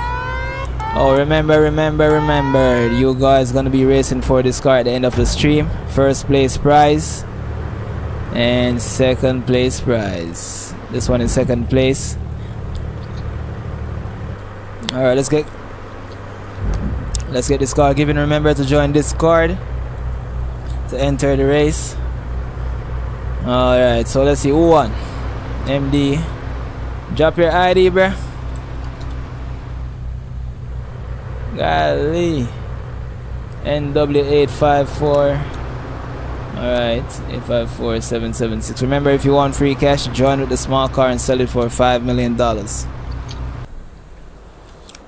Oh, remember, remember, remember. You guys gonna be racing for this car at the end of the stream. First place prize and second place prize. This one in second place. All right, let's get let's get this car given. Remember to join this Discord to enter the race. All right, so let's see who won. MD. Drop your ID, bruh. Golly. NW854. Alright, 854776. Remember, if you want free cash, join with the smart car and sell it for $5 million.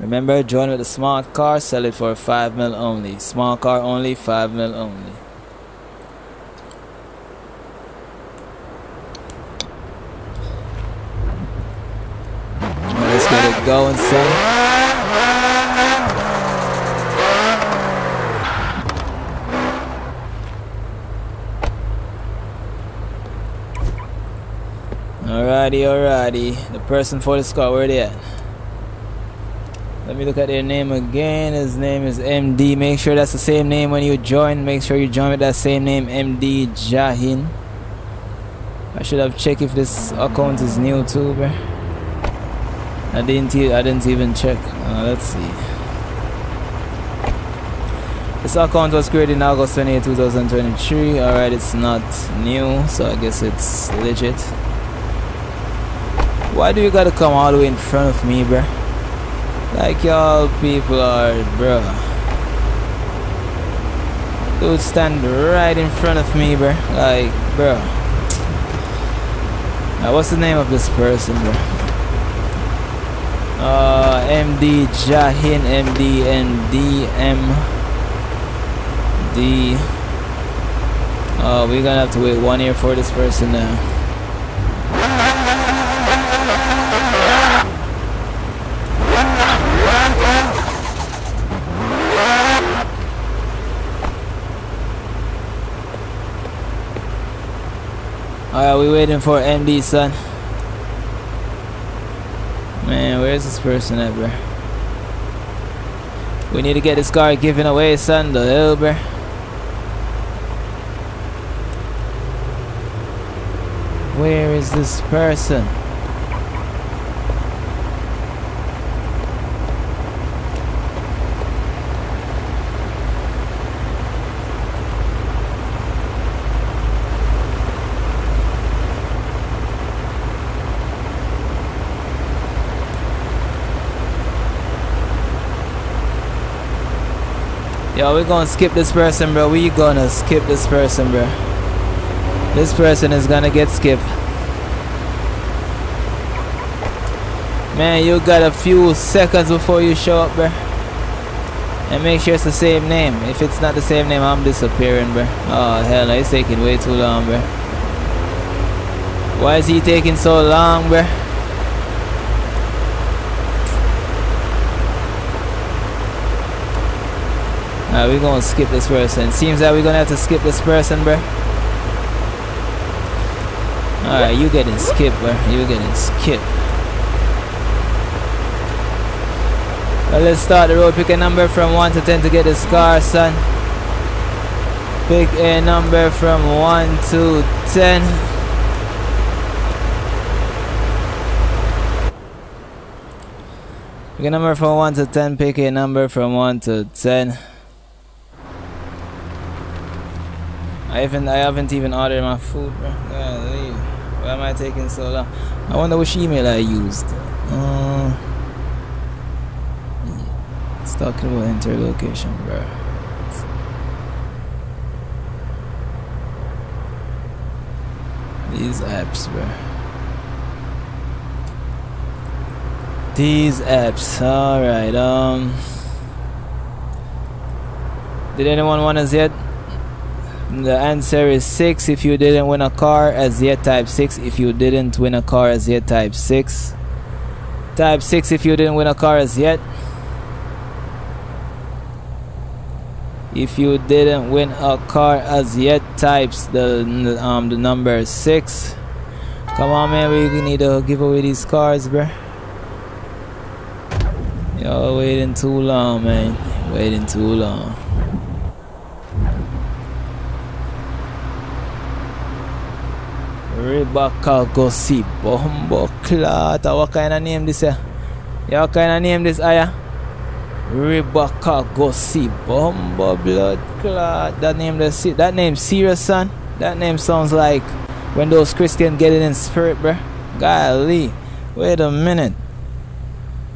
Remember, join with the smart car, sell it for 5 mil only. Smart car only, 5 mil only. Let's get it going, son. Alrighty, alrighty. The person for the score, where they at? Let me look at their name again. His name is MD. Make sure that's the same name when you join. Make sure you join with that same name, MD Jahin. I should have checked if this account is new too, bro. I didn't. I didn't even check. Uh, let's see. This account was created in August 28, 2023. Alright, it's not new, so I guess it's legit. Why do you gotta come all the way in front of me, bruh? Like y'all people are, bruh. Dude, stand right in front of me, bruh. Like, bruh. Now, what's the name of this person, bruh? Uh, MD Jahin MD MD MD uh, we're gonna have to wait one year for this person now. Alright, we waiting for MD son This person ever. We need to get this car given away, son. The eh, hell, bro. Where is this person? Yo, we're gonna skip this person, bro. We gonna skip this person, bro. This person is gonna get skipped. Man, you got a few seconds before you show up, bro. And make sure it's the same name. If it's not the same name, I'm disappearing, bro. Oh, hell. It's taking way too long, bro. Why is he taking so long, bro? Alright, we're gonna skip this person. Seems that we're gonna have to skip this person, bro. Alright, you getting skipped, bro. You getting skipped. Well, let's start the road. Pick a number from 1 to 10 to get this car, son. Pick a number from 1 to 10. Pick a number from 1 to 10. Pick a number from 1 to 10. I haven't I haven't even ordered my food, bro. Why am I taking so long? I wonder which email I used. Uh, it's talking about enter location, bro. These apps, bro. These apps. Alright, um. Did anyone want us yet? The answer is 6 if you didn't win a car as yet type 6 if you didn't win a car as yet type 6 Type 6 if you didn't win a car as yet. If you didn't win a car as yet, types the um the number 6. Come on man, we need to give away these cars, bruh. Y'all waiting too long, man. Waiting too long. Rebecca Gossip Bombo Clot. What kind of name this? Yeah, what kind of name this aya? Rebecca Gossip Bombo Blood Clot. That name that name serious son. That name sounds like when those Christians get it in spirit, bruh. Golly. Wait a minute.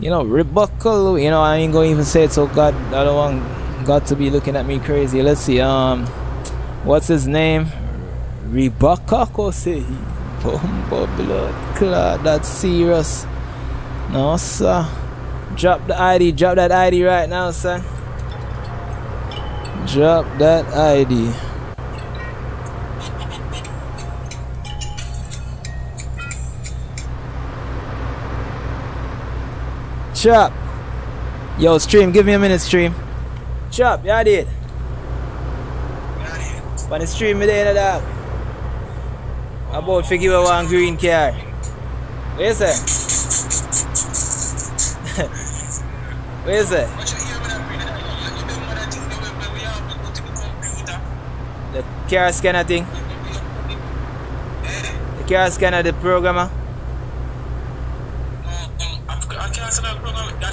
You know, Rebecca, you know, I ain't gonna even say it so God I don't want God to be looking at me crazy. Let's see, um what's his name? Rebecca say Bumbo blood clot that's serious. No sir. Drop the ID, drop that ID right now, son. Drop that ID. Chop. Yo, stream, give me a minute, stream. Chop, yeah, I did. But the stream me there, dog. About to give one green car. Where is it? Where is it? The car scanner thing. The car scanner, the programmer.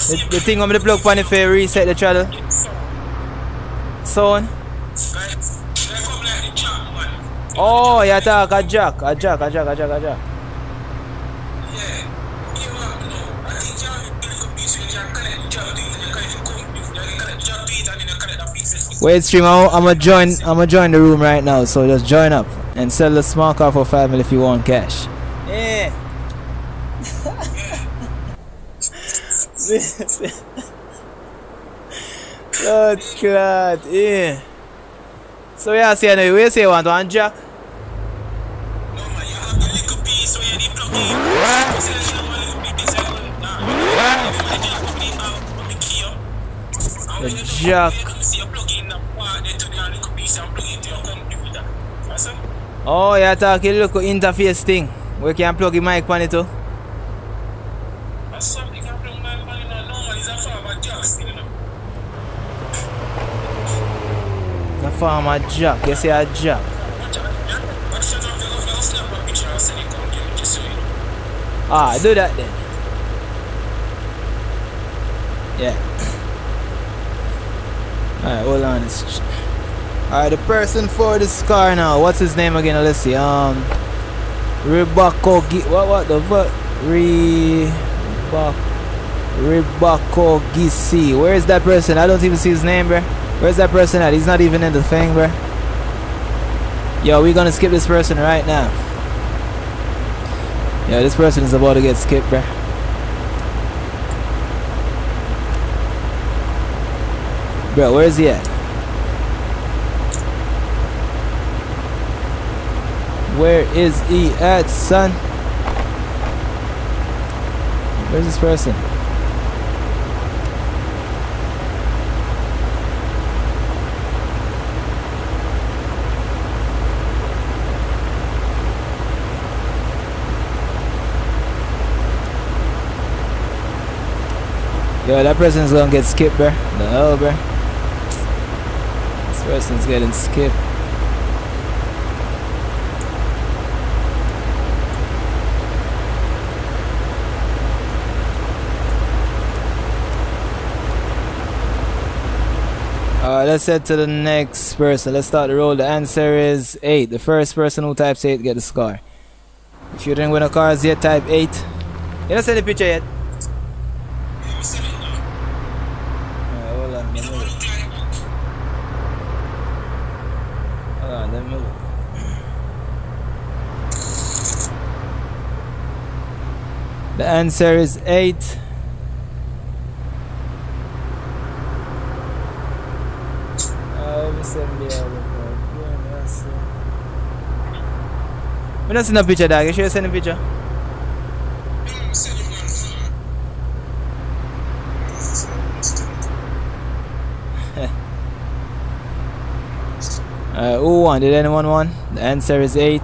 The, the thing I'm gonna plug on if reset the channel. Sound. Oh, you talk a jack, a jack, a jack, a jack, a jack. Wait, stream. I'm, I'm gonna join. I'm gonna join the room right now. So just join up and sell the smart car for five mil if you want cash. Yeah. Oh, God, God, yeah. So yeah, see, anyway, we say one jack. The jack. Oh, you're talking look interface thing. We can plug mic on it too. The farmer jack, you a jack. Ah, do that then. Yeah. Alright, hold on. Alright, the person for this car now. What's his name again? Let's see. Um, Rebecca. What? What the fuck? Rebecca. Rebecca Gissi. Where is that person? I don't even see his name, bro. Where's that person at? He's not even in the thing, bro. Yo, we're gonna skip this person right now. Yeah, this person is about to get skipped, bro. Bro, where is he at? Where is he at, son? Where's this person? Yo, that person's gonna get skipped. The hell, bro. This person's getting skipped. Alright, let's head to the next person. Let's start the roll. The answer is 8. The first person who types 8 get the score. If you didn't win a car yet, type 8. You don't send the picture yet? The answer is 8. We're not seeing a picture, dog. You sure you send a picture? uh, who won? Did anyone won? The answer is 8.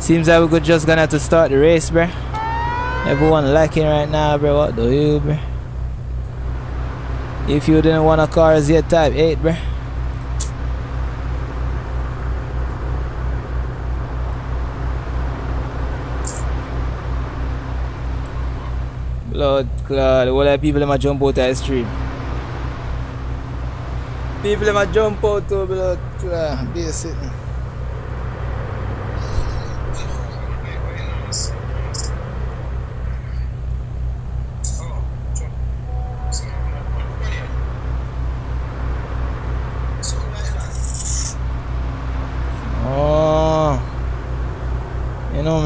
Seems like we're just gonna have to start the race, bruh. Everyone lacking right now, bro. What do you, bro? If you didn't want a car as yet, type 8, bro. Blood clot. All the people in my jump out the street. People in my jump out to blood clot. Be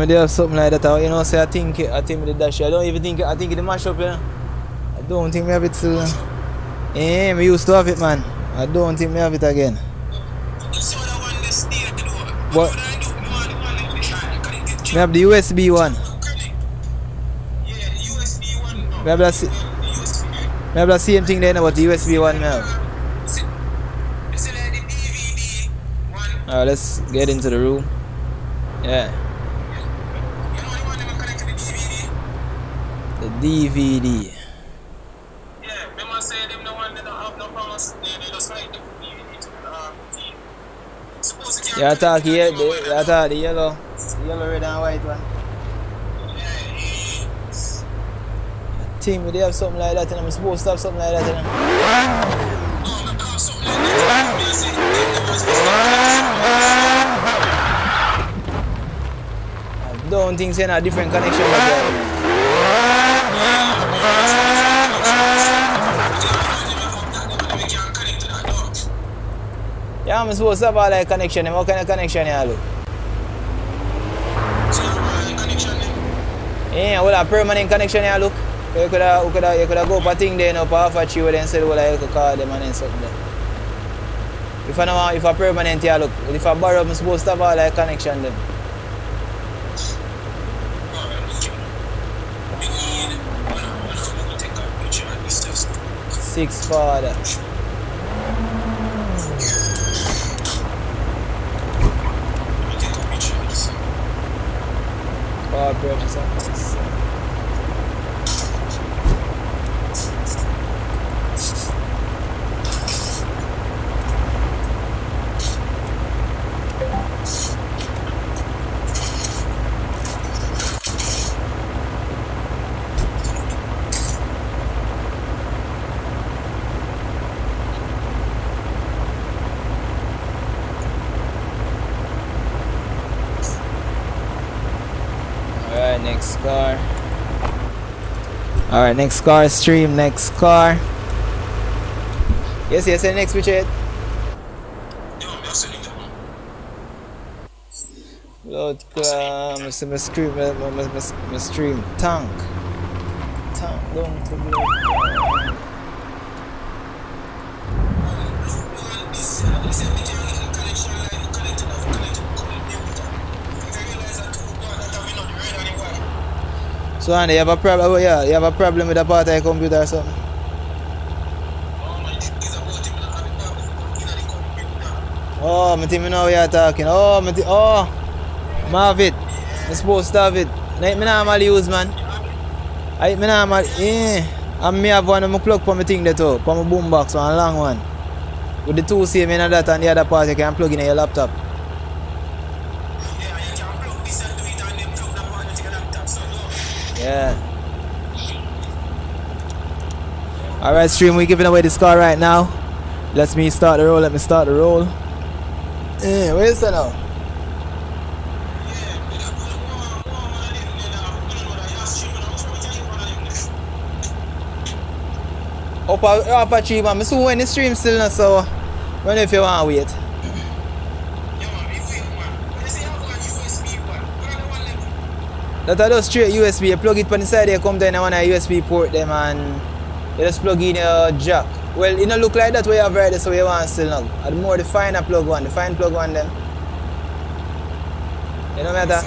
Me there something like that. You know, say I think I think the dash. I don't even think I think it mash up. You know? I don't think me have it still. Eh, me used to have it, man. I don't think me have it again. What? We have the USB one. Me have the, me have the same thing there, about the USB one now. Alright, let's get into the room. Yeah. The DVD. Yeah, remember say them the one that don't have no promise, they, they just write the DVD to the um, team. Suppose you Yeah, talk here, to the, the I the yellow, the yellow, red and white one. Yeah, I think they have something like that and I'm supposed to have something like that. You know? no, no, no, something like that. Me say, they was supposed to- I don't think it's a different connection. But yeah. Yeah, I'm supposed to have all connection. What kind of connection you look? So, uh, well, a permanent connection you look. You could have, you could have, you could have go up a thing there, you know, a tree, then say, well, you could call them and then something there. If I know, if a permanent look, if I borrow, I'm supposed to have all connection then. Six father. Power purchase office. Alright, next car. Alright, next car stream, next car. Yes, yes, the next. Blood clam, I see my stream, my, my, my stream. Tank. Tank down So Andy, you have a problem? Oh, yeah, you have a problem with the part of your computer or something? Oh, think I know what you're talking. Oh, I think, oh, Marvit. I'm supposed to have it. Like, I normally use, man. I normally, eh. And me have one of my plug for my thing there too, for my boombox, one long one. With the two same in that and the other part you can plug in your laptop. Yeah. Alright, stream, we're giving away this car right now. Let me start the roll. Let me start the roll. Eh, where is that now? Up up a tree, man. I soon when the stream still not so. When if you want to wait. That are just straight USB. You plug it on the side, you come down and a USB port them and you just plug in your jack. Well, it don't look like that way you have right so you want still now. And more the finer plug one, the fine plug one then. You know matter?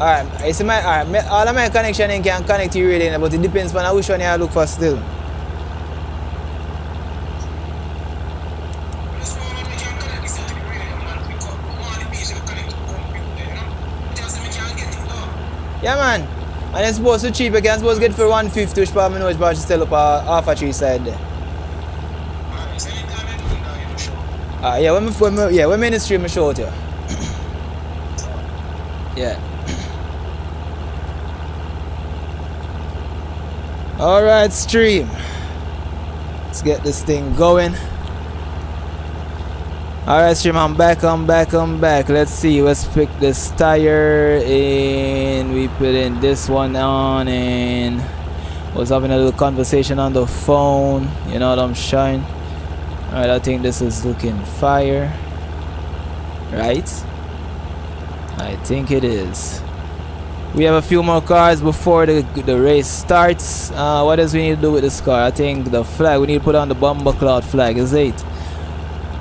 Alright, you see my alright, all of my connection can connect to your radio, but it depends on which one you look for still. Yeah, man. And it's supposed to cheap. Can supposed to get for 150, which probably know it's probably still up uh, half a tree side. Ah, uh, yeah, when, me, when yeah, when me in the stream, I show it you. yeah. Alright, stream. Let's get this thing going. Alright, stream, I'm back, I'm back, I'm back. Let's see, let's pick this tire and we put in this one on and was having a little conversation on the phone. You know what I'm showing? Alright, I think this is looking fire. Right? I think it is. We have a few more cars before the, the race starts. Uh, what else we need to do with this car? I think the flag, we need to put on the bomber cloud flag, is it?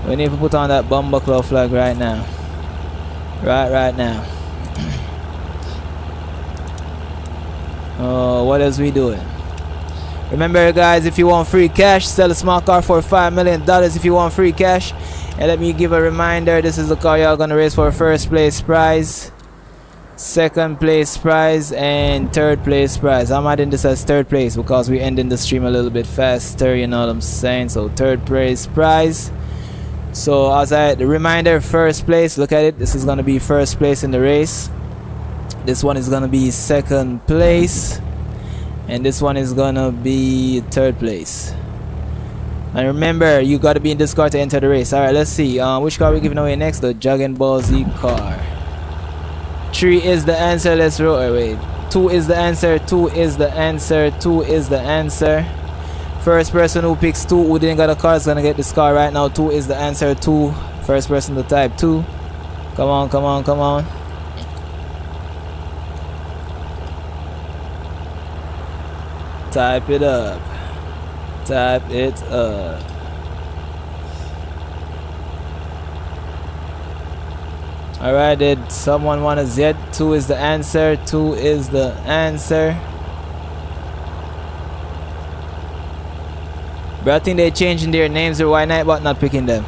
We need to put on that cloud flag right now. Right, right now. Oh, what else we doing? Remember guys, if you want free cash, sell a smart car for $5 million if you want free cash. And let me give a reminder, this is the car y'all gonna race for first place prize, second place prize, and third place prize. I'm adding this as third place because we ending the stream a little bit faster, you know what I'm saying? So third place prize. So as I the reminder, first place, look at it. This is gonna be first place in the race. This one is gonna be second place and this one is gonna be third place. And remember you got to be in this car to enter the race. All right let's see uh, which car we giving away next? The Dragon Ball Z car. Three is the answer let's roll oh, wait. Two is the answer two is the answer two is the answer first person who picks two who didn't get a car is gonna get this car right now two is the answer two first person to type two come on come on come on Type it up. Type it up. Alright, did someone want a Z? 2 is the answer. 2 is the answer. Bro, I think they're changing their names or why not but not picking them.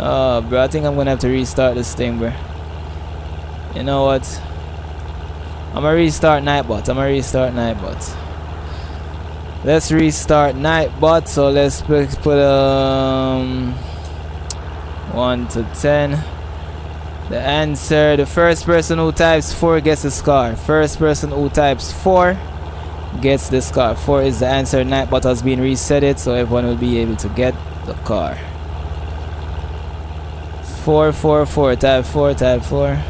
Oh, bro, I think I'm gonna have to restart this thing, bro. You know what? I'm gonna restart Nightbot. I'm gonna restart Nightbot let's restart Nightbot so let's put, put um 1 to 10 the answer the first person who types 4 gets a scar first person who types 4 gets the car 4 is the answer Nightbot has been reset it, so everyone will be able to get the car 4 4 4 type 4 type 4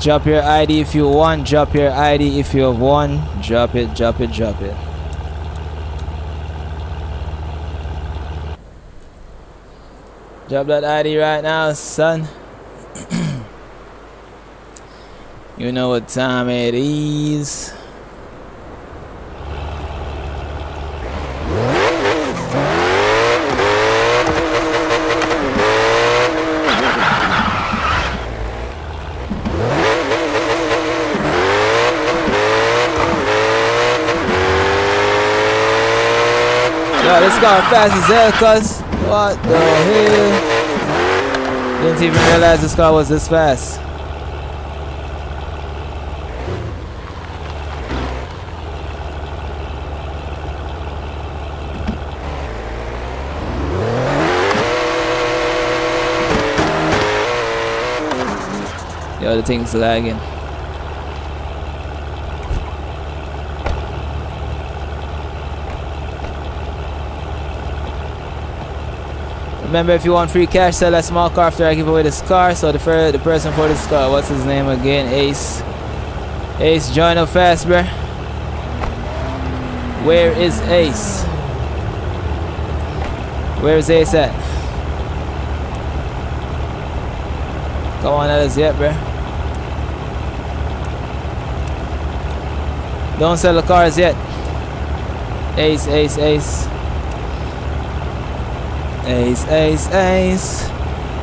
Drop your ID if you want. Drop your ID if you have won. Drop it, drop it, drop it. Drop that ID right now, son. You know what time it is. This car fast as hell, cuz. What the hell? Didn't even realize this car was this fast. The thing's lagging. Remember, if you want free cash, sell a smart car after I give away this car. So the first, the person for this car, what's his name again? Ace. Ace, join up fast, bro. Where is Ace? Where is Ace at? Come on, that is yet, Don't sell the cars yet. Ace, Ace, Ace. Ace, ace, ace.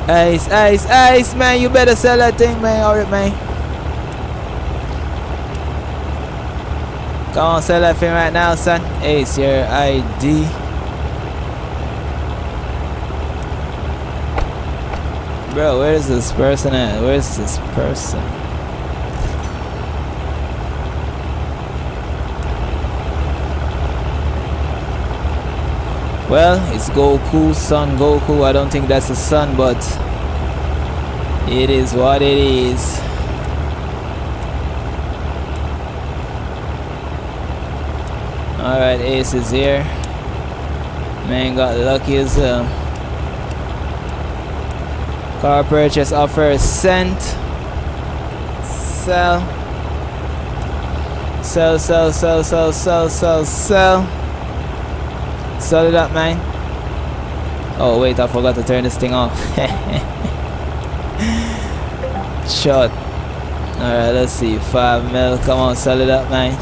Ace, ace, ace, man. You better sell that thing, man. Alright, man. Come on, sell that thing right now, son. Ace, your ID. Bro, where is this person at? Where's this person? Well, it's Goku, Son Goku. I don't think that's a sun, but it is what it is. Alright, Ace is here. Man got lucky as hell. Car purchase offer sent. Sell. Sell, sell, sell, sell, sell, sell, sell. Sell it up, man. Oh, wait, I forgot to turn this thing off. Shot. Alright, let's see. 5 mil. Come on, sell it up, man.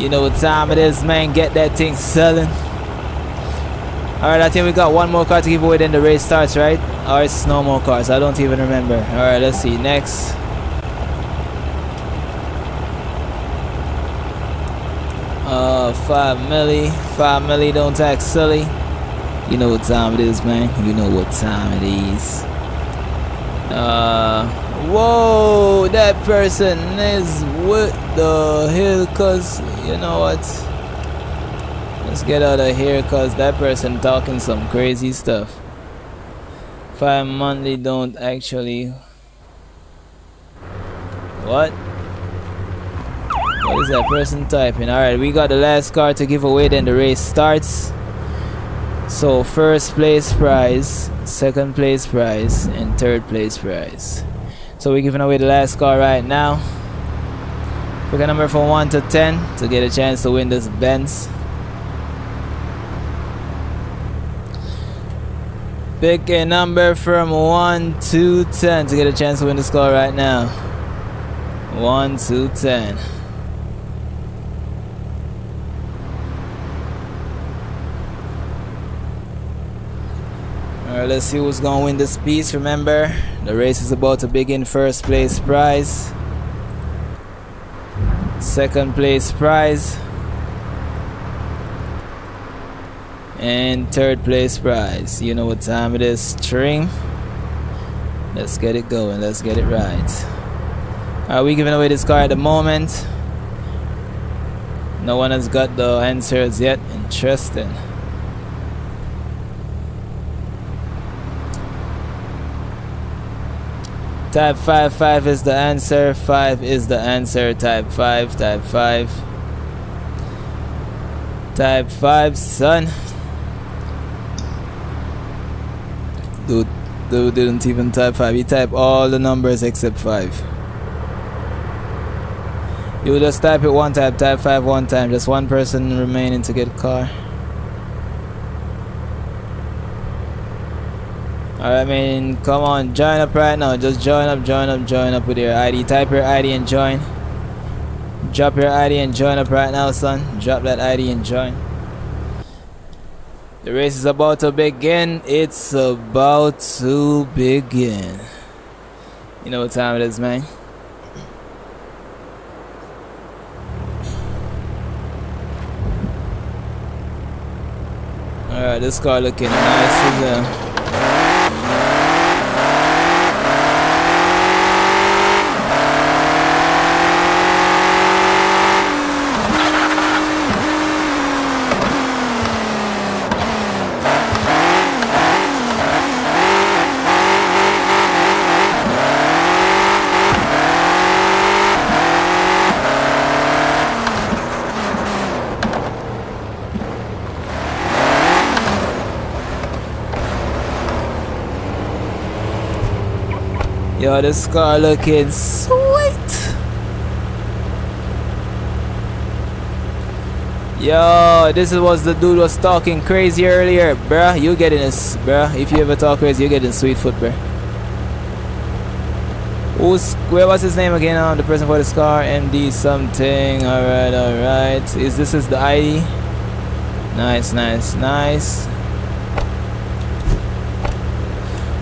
You know what time it is, man. Get that thing selling. Alright, I think we got one more car to give away then the race starts, right? Or it's no more cars. I don't even remember. Alright, let's see. Next. Uh, five milli, five milli. Don't act silly. You know what time it is, man. You know what time it is. Uh, whoa, that person is what the hell? Cause you know what? Let's get out of here, cause that person talking some crazy stuff. Five monthly don't actually. What? Is that person typing? Alright, we got the last car to give away, then the race starts. So, first place prize, second place prize, and third place prize. So, we're giving away the last car right now. Pick a number from 1 to 10 to get a chance to win this Benz. Pick a number from 1 to 10 to get a chance to win this car right now. 1 to 10. Let's see who's gonna win this piece. Remember, the race is about to begin. First place prize, second place prize, and third place prize. You know what time it is, stream. Let's get it going. Let's get it right. Are we giving away this car at the moment? No one has got the answers yet. Interesting. Type 5, 5 is the answer. 5 is the answer. Type 5, type 5. Type 5, son. Dude, dude didn't even type 5. He typed all the numbers except 5. You just type it one time, type 5 one time. Just one person remaining to get a car. I mean, come on, join up right now. Just join up, join up, join up with your ID. Type your ID and join. Drop your ID and join up right now, son. Drop that ID and join. The race is about to begin. It's about to begin. You know what time it is, man. Alright, this car looking nice as well. This car looking sweet. Yo, this is what the dude was talking crazy earlier, bruh. You getting this, bruh. If you ever talk crazy, you getting sweet foot, bruh. Who's where was his name again? Um, the person for this car, MD something. All right, all right. Is this is the ID? Nice, nice, nice.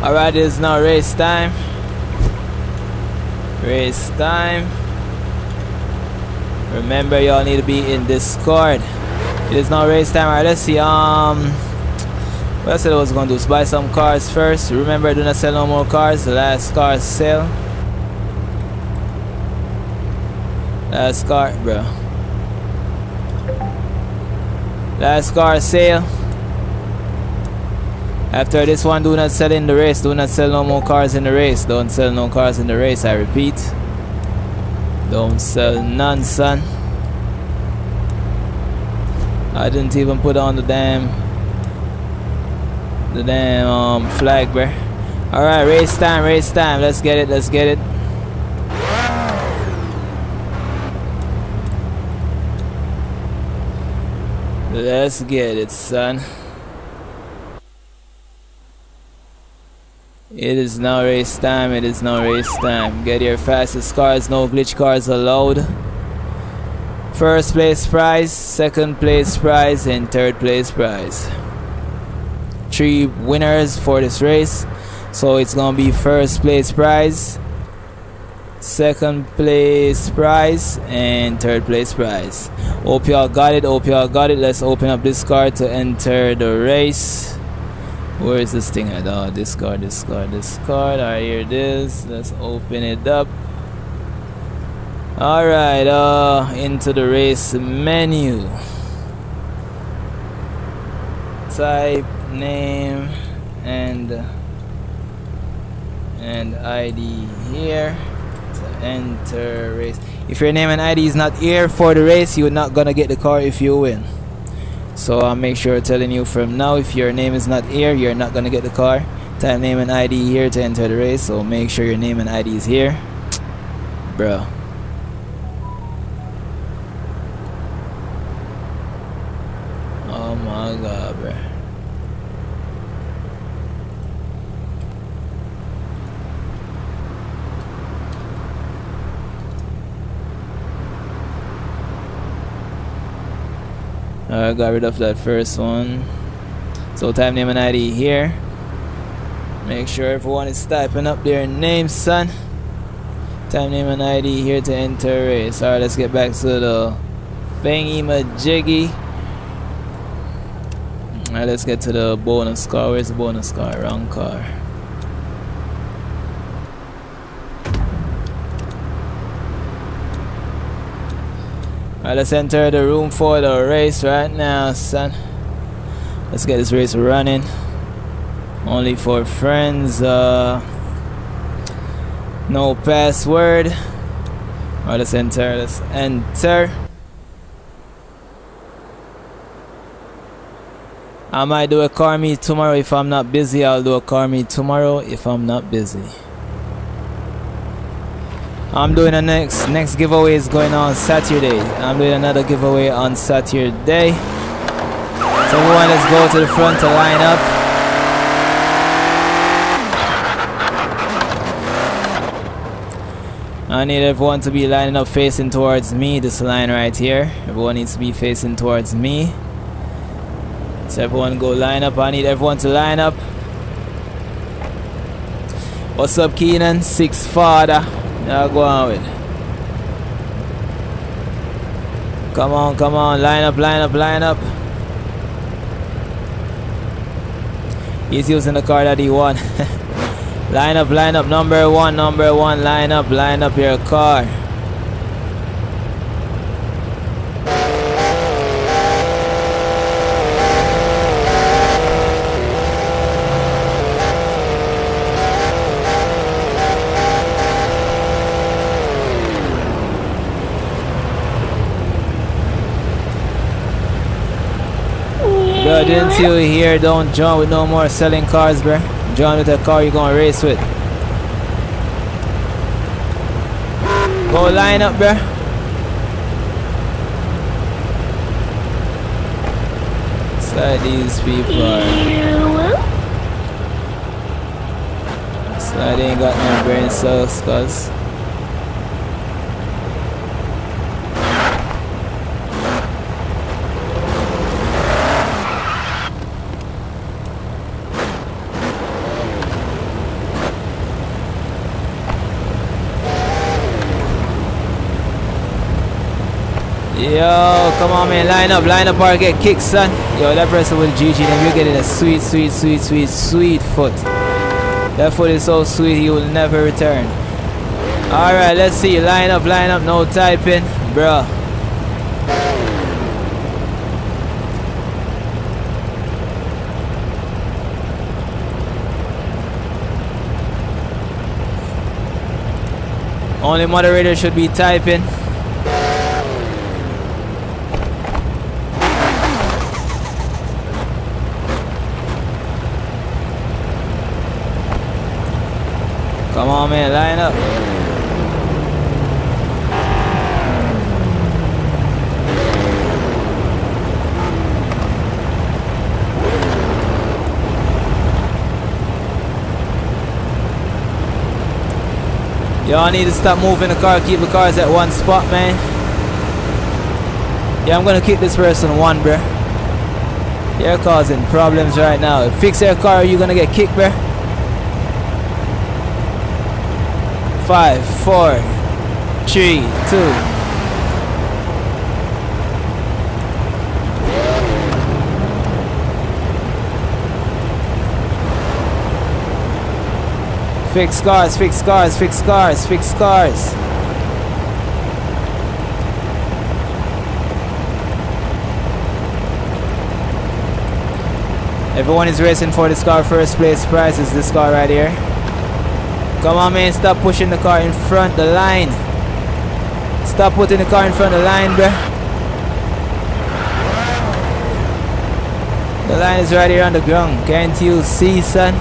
All right, it's now race time. Race time. Remember, y'all need to be in Discord. It is now race time. Alright, let's see. Um, What I said I was gonna do is buy some cars first. Remember, do not sell no more cars. Last car sell. Last car, bro. Last car sale. After this one, do not sell in the race. Do not sell no more cars in the race. Don't sell no cars in the race. I repeat. Don't sell none, son. I didn't even put on the damn the damn um, flag, bro. All right, race time, race time. Let's get it. Let's get it. Let's get it, son. It is now race time, it is now race time. Get your fastest cars, no glitch cars allowed. First place prize, second place prize, and third place prize. Three winners for this race. So it's gonna be first place prize, second place prize, and third place prize. Hope y'all got it, hope y'all got it. Let's open up this car to enter the race. Where is this thing at? Oh, this card, this card, this card. Alright, here it is. Let's open it up. Alright, uh, into the race menu. Type, name, and and ID here to enter race. If your name and ID is not here for the race, you're not gonna get the car if you win. So I'll make sure telling you from now if your name is not here, you're not gonna get the car. Type name and ID here to enter the race. So make sure your name and ID is here. Bro. Oh my god, bro. I got rid of that first one. So type name and ID here. Make sure everyone is typing up their name, son. Type name and ID here to enter race. Alright, let's get back to the thingy majiggy. Alright, let's get to the bonus car. Where's the bonus car? Wrong car. Let's enter the room for the race right now, son. Let's get this race running. Only for friends. Uh, no password. Alright, let's enter. Let's enter. I might do a car meet tomorrow if I'm not busy. I'll do a car meet tomorrow if I'm not busy. I'm doing a next next giveaway is going on Saturday. I'm doing another giveaway on Saturday. So everyone let's go to the front to line up. I need everyone to be lining up facing towards me, this line right here. Everyone needs to be facing towards me. So everyone go line up. I need everyone to line up. What's up Keenan? Six father. Yeah, go on with. it. Come on, come on, line up, line up, line up. He's using the car that he won. line up, line up, number one, number one, line up, line up your car. Bro, didn't see you hear? Don't join with no more selling cars, bro. Join with a car you're gonna race with. Go line up, bro. Slide these people are. Slide ain't got no brain cells, cuz. Yo, come on, man. Line up, line up or get kicked, son. Yo, that person with GG, then you're getting a sweet, sweet, sweet, sweet, sweet foot. That foot is so sweet, he will never return. Alright, let's see. Line up, line up, no typing. Bruh. Only moderator should be typing. Come on, man, line up. Y'all need to stop moving the car, keep the cars at one spot, man. Yeah, I'm gonna kick this person one, bruh. You're causing problems right now. Fix your car, you're gonna get kicked, bruh. Five, four, three, two. Fix cars, fix cars, fix cars, fix cars. Everyone is racing for this car first place prize is this car right here. Come on man, stop pushing the car in front of the line. Stop putting the car in front of the line, bruh. The line is right here on the ground. Can't you see, son?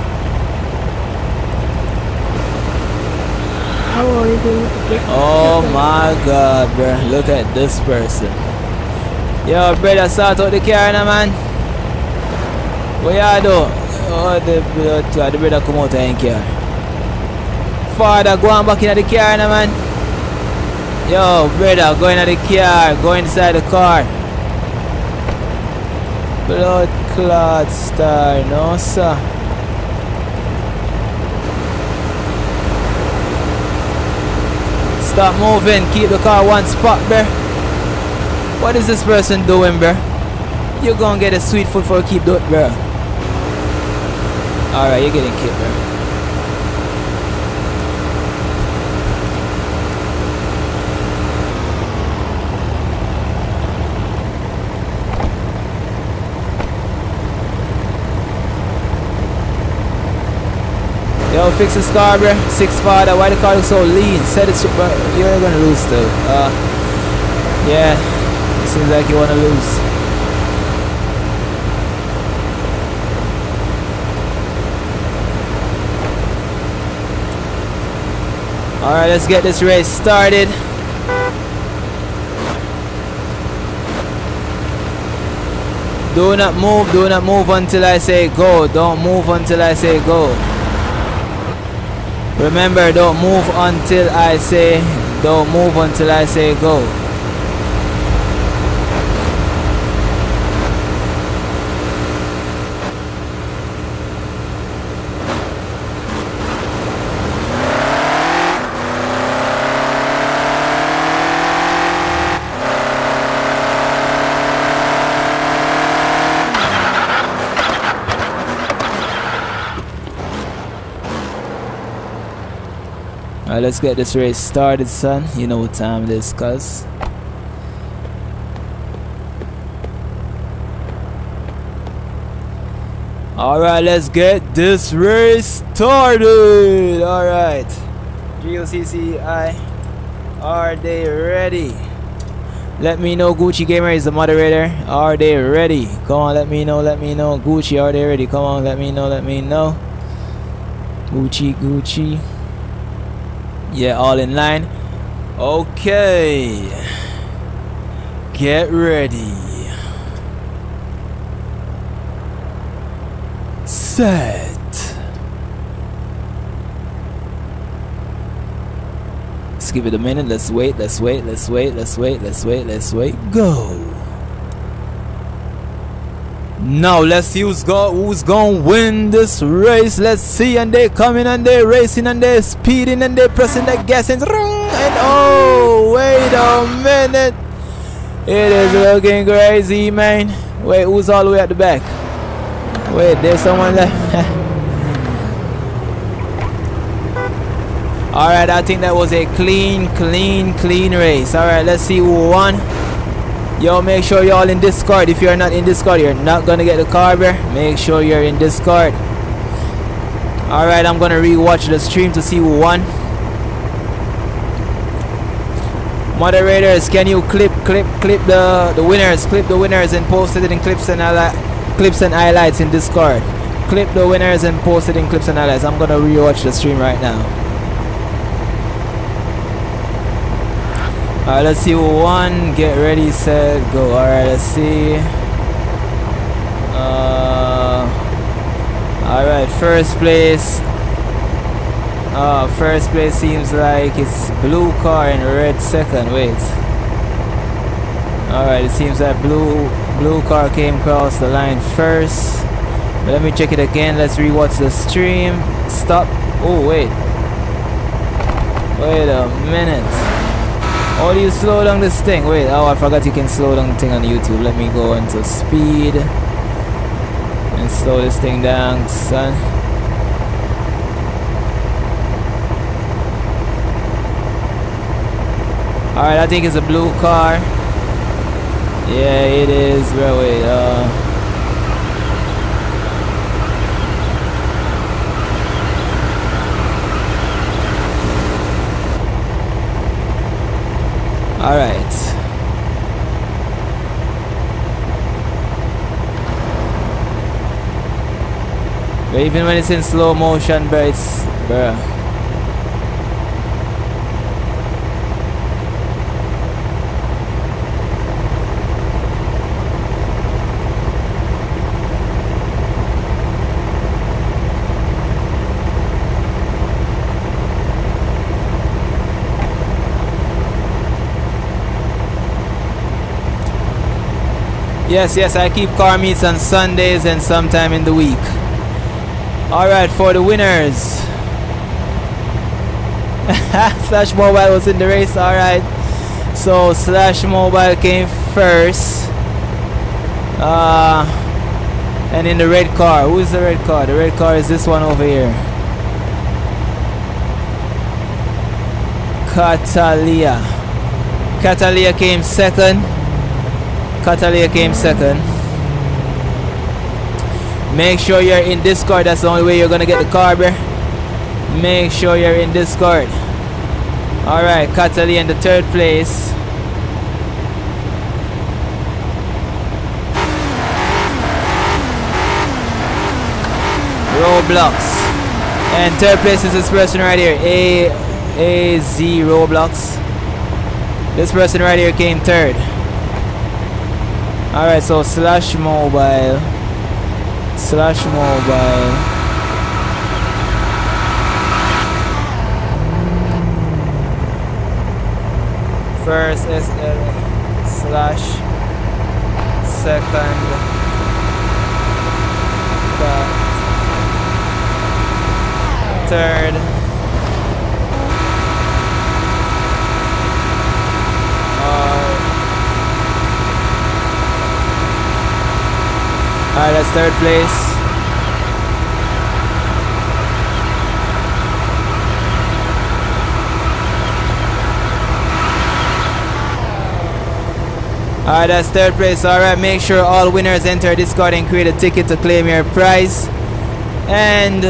How are you going to get Oh my god, bruh. Look at this person. Yo, brother, sort out the car now, man. What y'all do? Oh, the, the, the brother come out of the car. Father, go on back in the car now, man. Yo, brother, go in the car. Go inside the car. Blood clot star. No, sir. Stop moving. Keep the car one spot, bruh. What is this person doing, bruh? You're gonna get a sweet foot for a keep doing, bruh. Alright, you're getting kicked, bruh. Fix the car, bro. Six father. Why the car looks so lean? Set it bro. You're gonna lose still. Uh, yeah. It seems like you wanna lose. Alright, let's get this race started. Do not move, do not move until I say go. Don't move until I say go. Remember, don't move until I say, don't move until I say go. Alright, let's get this race started, son. You know what time it is, cuz. Alright, let's get this race started. Alright. Gucci, are they ready? Let me know Gucci Gamer is the moderator. Are they ready? Come on, let me know, let me know. Gucci, are they ready? Come on, let me know, let me know. Gucci, Gucci. Yeah, all in line. Okay. Get ready. Set. Let's give it a minute. Let's wait. Let's wait. Let's wait. Let's wait. Let's wait. Let's wait. Go. Now let's see who's go who's gonna win this race. Let's see, and they're coming and they're racing and they're speeding and they're pressing the gas and, and oh wait a minute. It is looking crazy, man. Wait, who's all the way at the back? Wait, there's someone left. Alright, I think that was a clean, clean, clean race. Alright, let's see who won. Yo, make sure you're all in Discord. If you're not in Discord, you're not gonna get the carber. Make sure you're in Discord. Alright, I'm gonna re-watch the stream to see who won. Moderators, can you clip, clip, clip the the winners, clip the winners, and post it in clips and clips and highlights in Discord. Clip the winners and post it in clips and highlights. I'm gonna rewatch the stream right now. Alright, let's see won. Get ready, set, go. Alright, let's see. Uh, Alright, first place uh, first place seems like it's blue car and red second. Wait. Alright, it seems that blue blue car came across the line first. But let me check it again. Let's rewatch the stream. Stop. Oh, wait. Wait a minute. How do you slow down this thing? Wait, oh, I forgot you can slow down the thing on YouTube. Let me go into speed and slow this thing down, son. Alright, I think it's a blue car. Yeah, it is. Bro, wait, uh... Alright. But even when it's in slow motion, bro, it's... Bruh. Yes, yes, I keep car meets on Sundays and sometime in the week. Alright, for the winners. Slash Mobile was in the race, alright. So Slash Mobile came first. Uh, and in the red car. Who is the red car? The red car is this one over here. Catalia. Catalia came second. Catalia came second. Make sure you're in Discord. That's the only way you're gonna get the carber. Make sure you're in Discord. Alright, Catalia in the third place. Roblox. And third place is this person right here. A A Z Roblox. This person right here came third. Alright, so slash mobile. Slash mobile. First SL slash second third Alright, that's third place. Alright, that's third place. Alright, make sure all winners enter Discord and create a ticket to claim your prize. And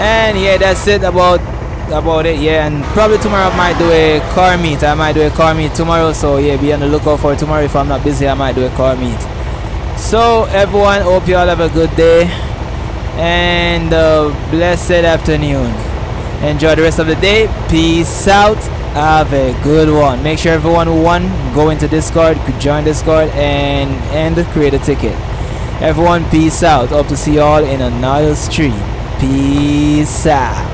and yeah, that's it about about it yeah and probably tomorrow I might do a car meet. I might do a car meet tomorrow so yeah be on the lookout for tomorrow. If I'm not busy I might do a car meet. So everyone hope you all have a good day and a blessed afternoon. Enjoy the rest of the day. Peace out. Have a good one. Make sure everyone who won go into discord join discord and and create a ticket. Everyone peace out. Hope to see you all in another stream. Peace out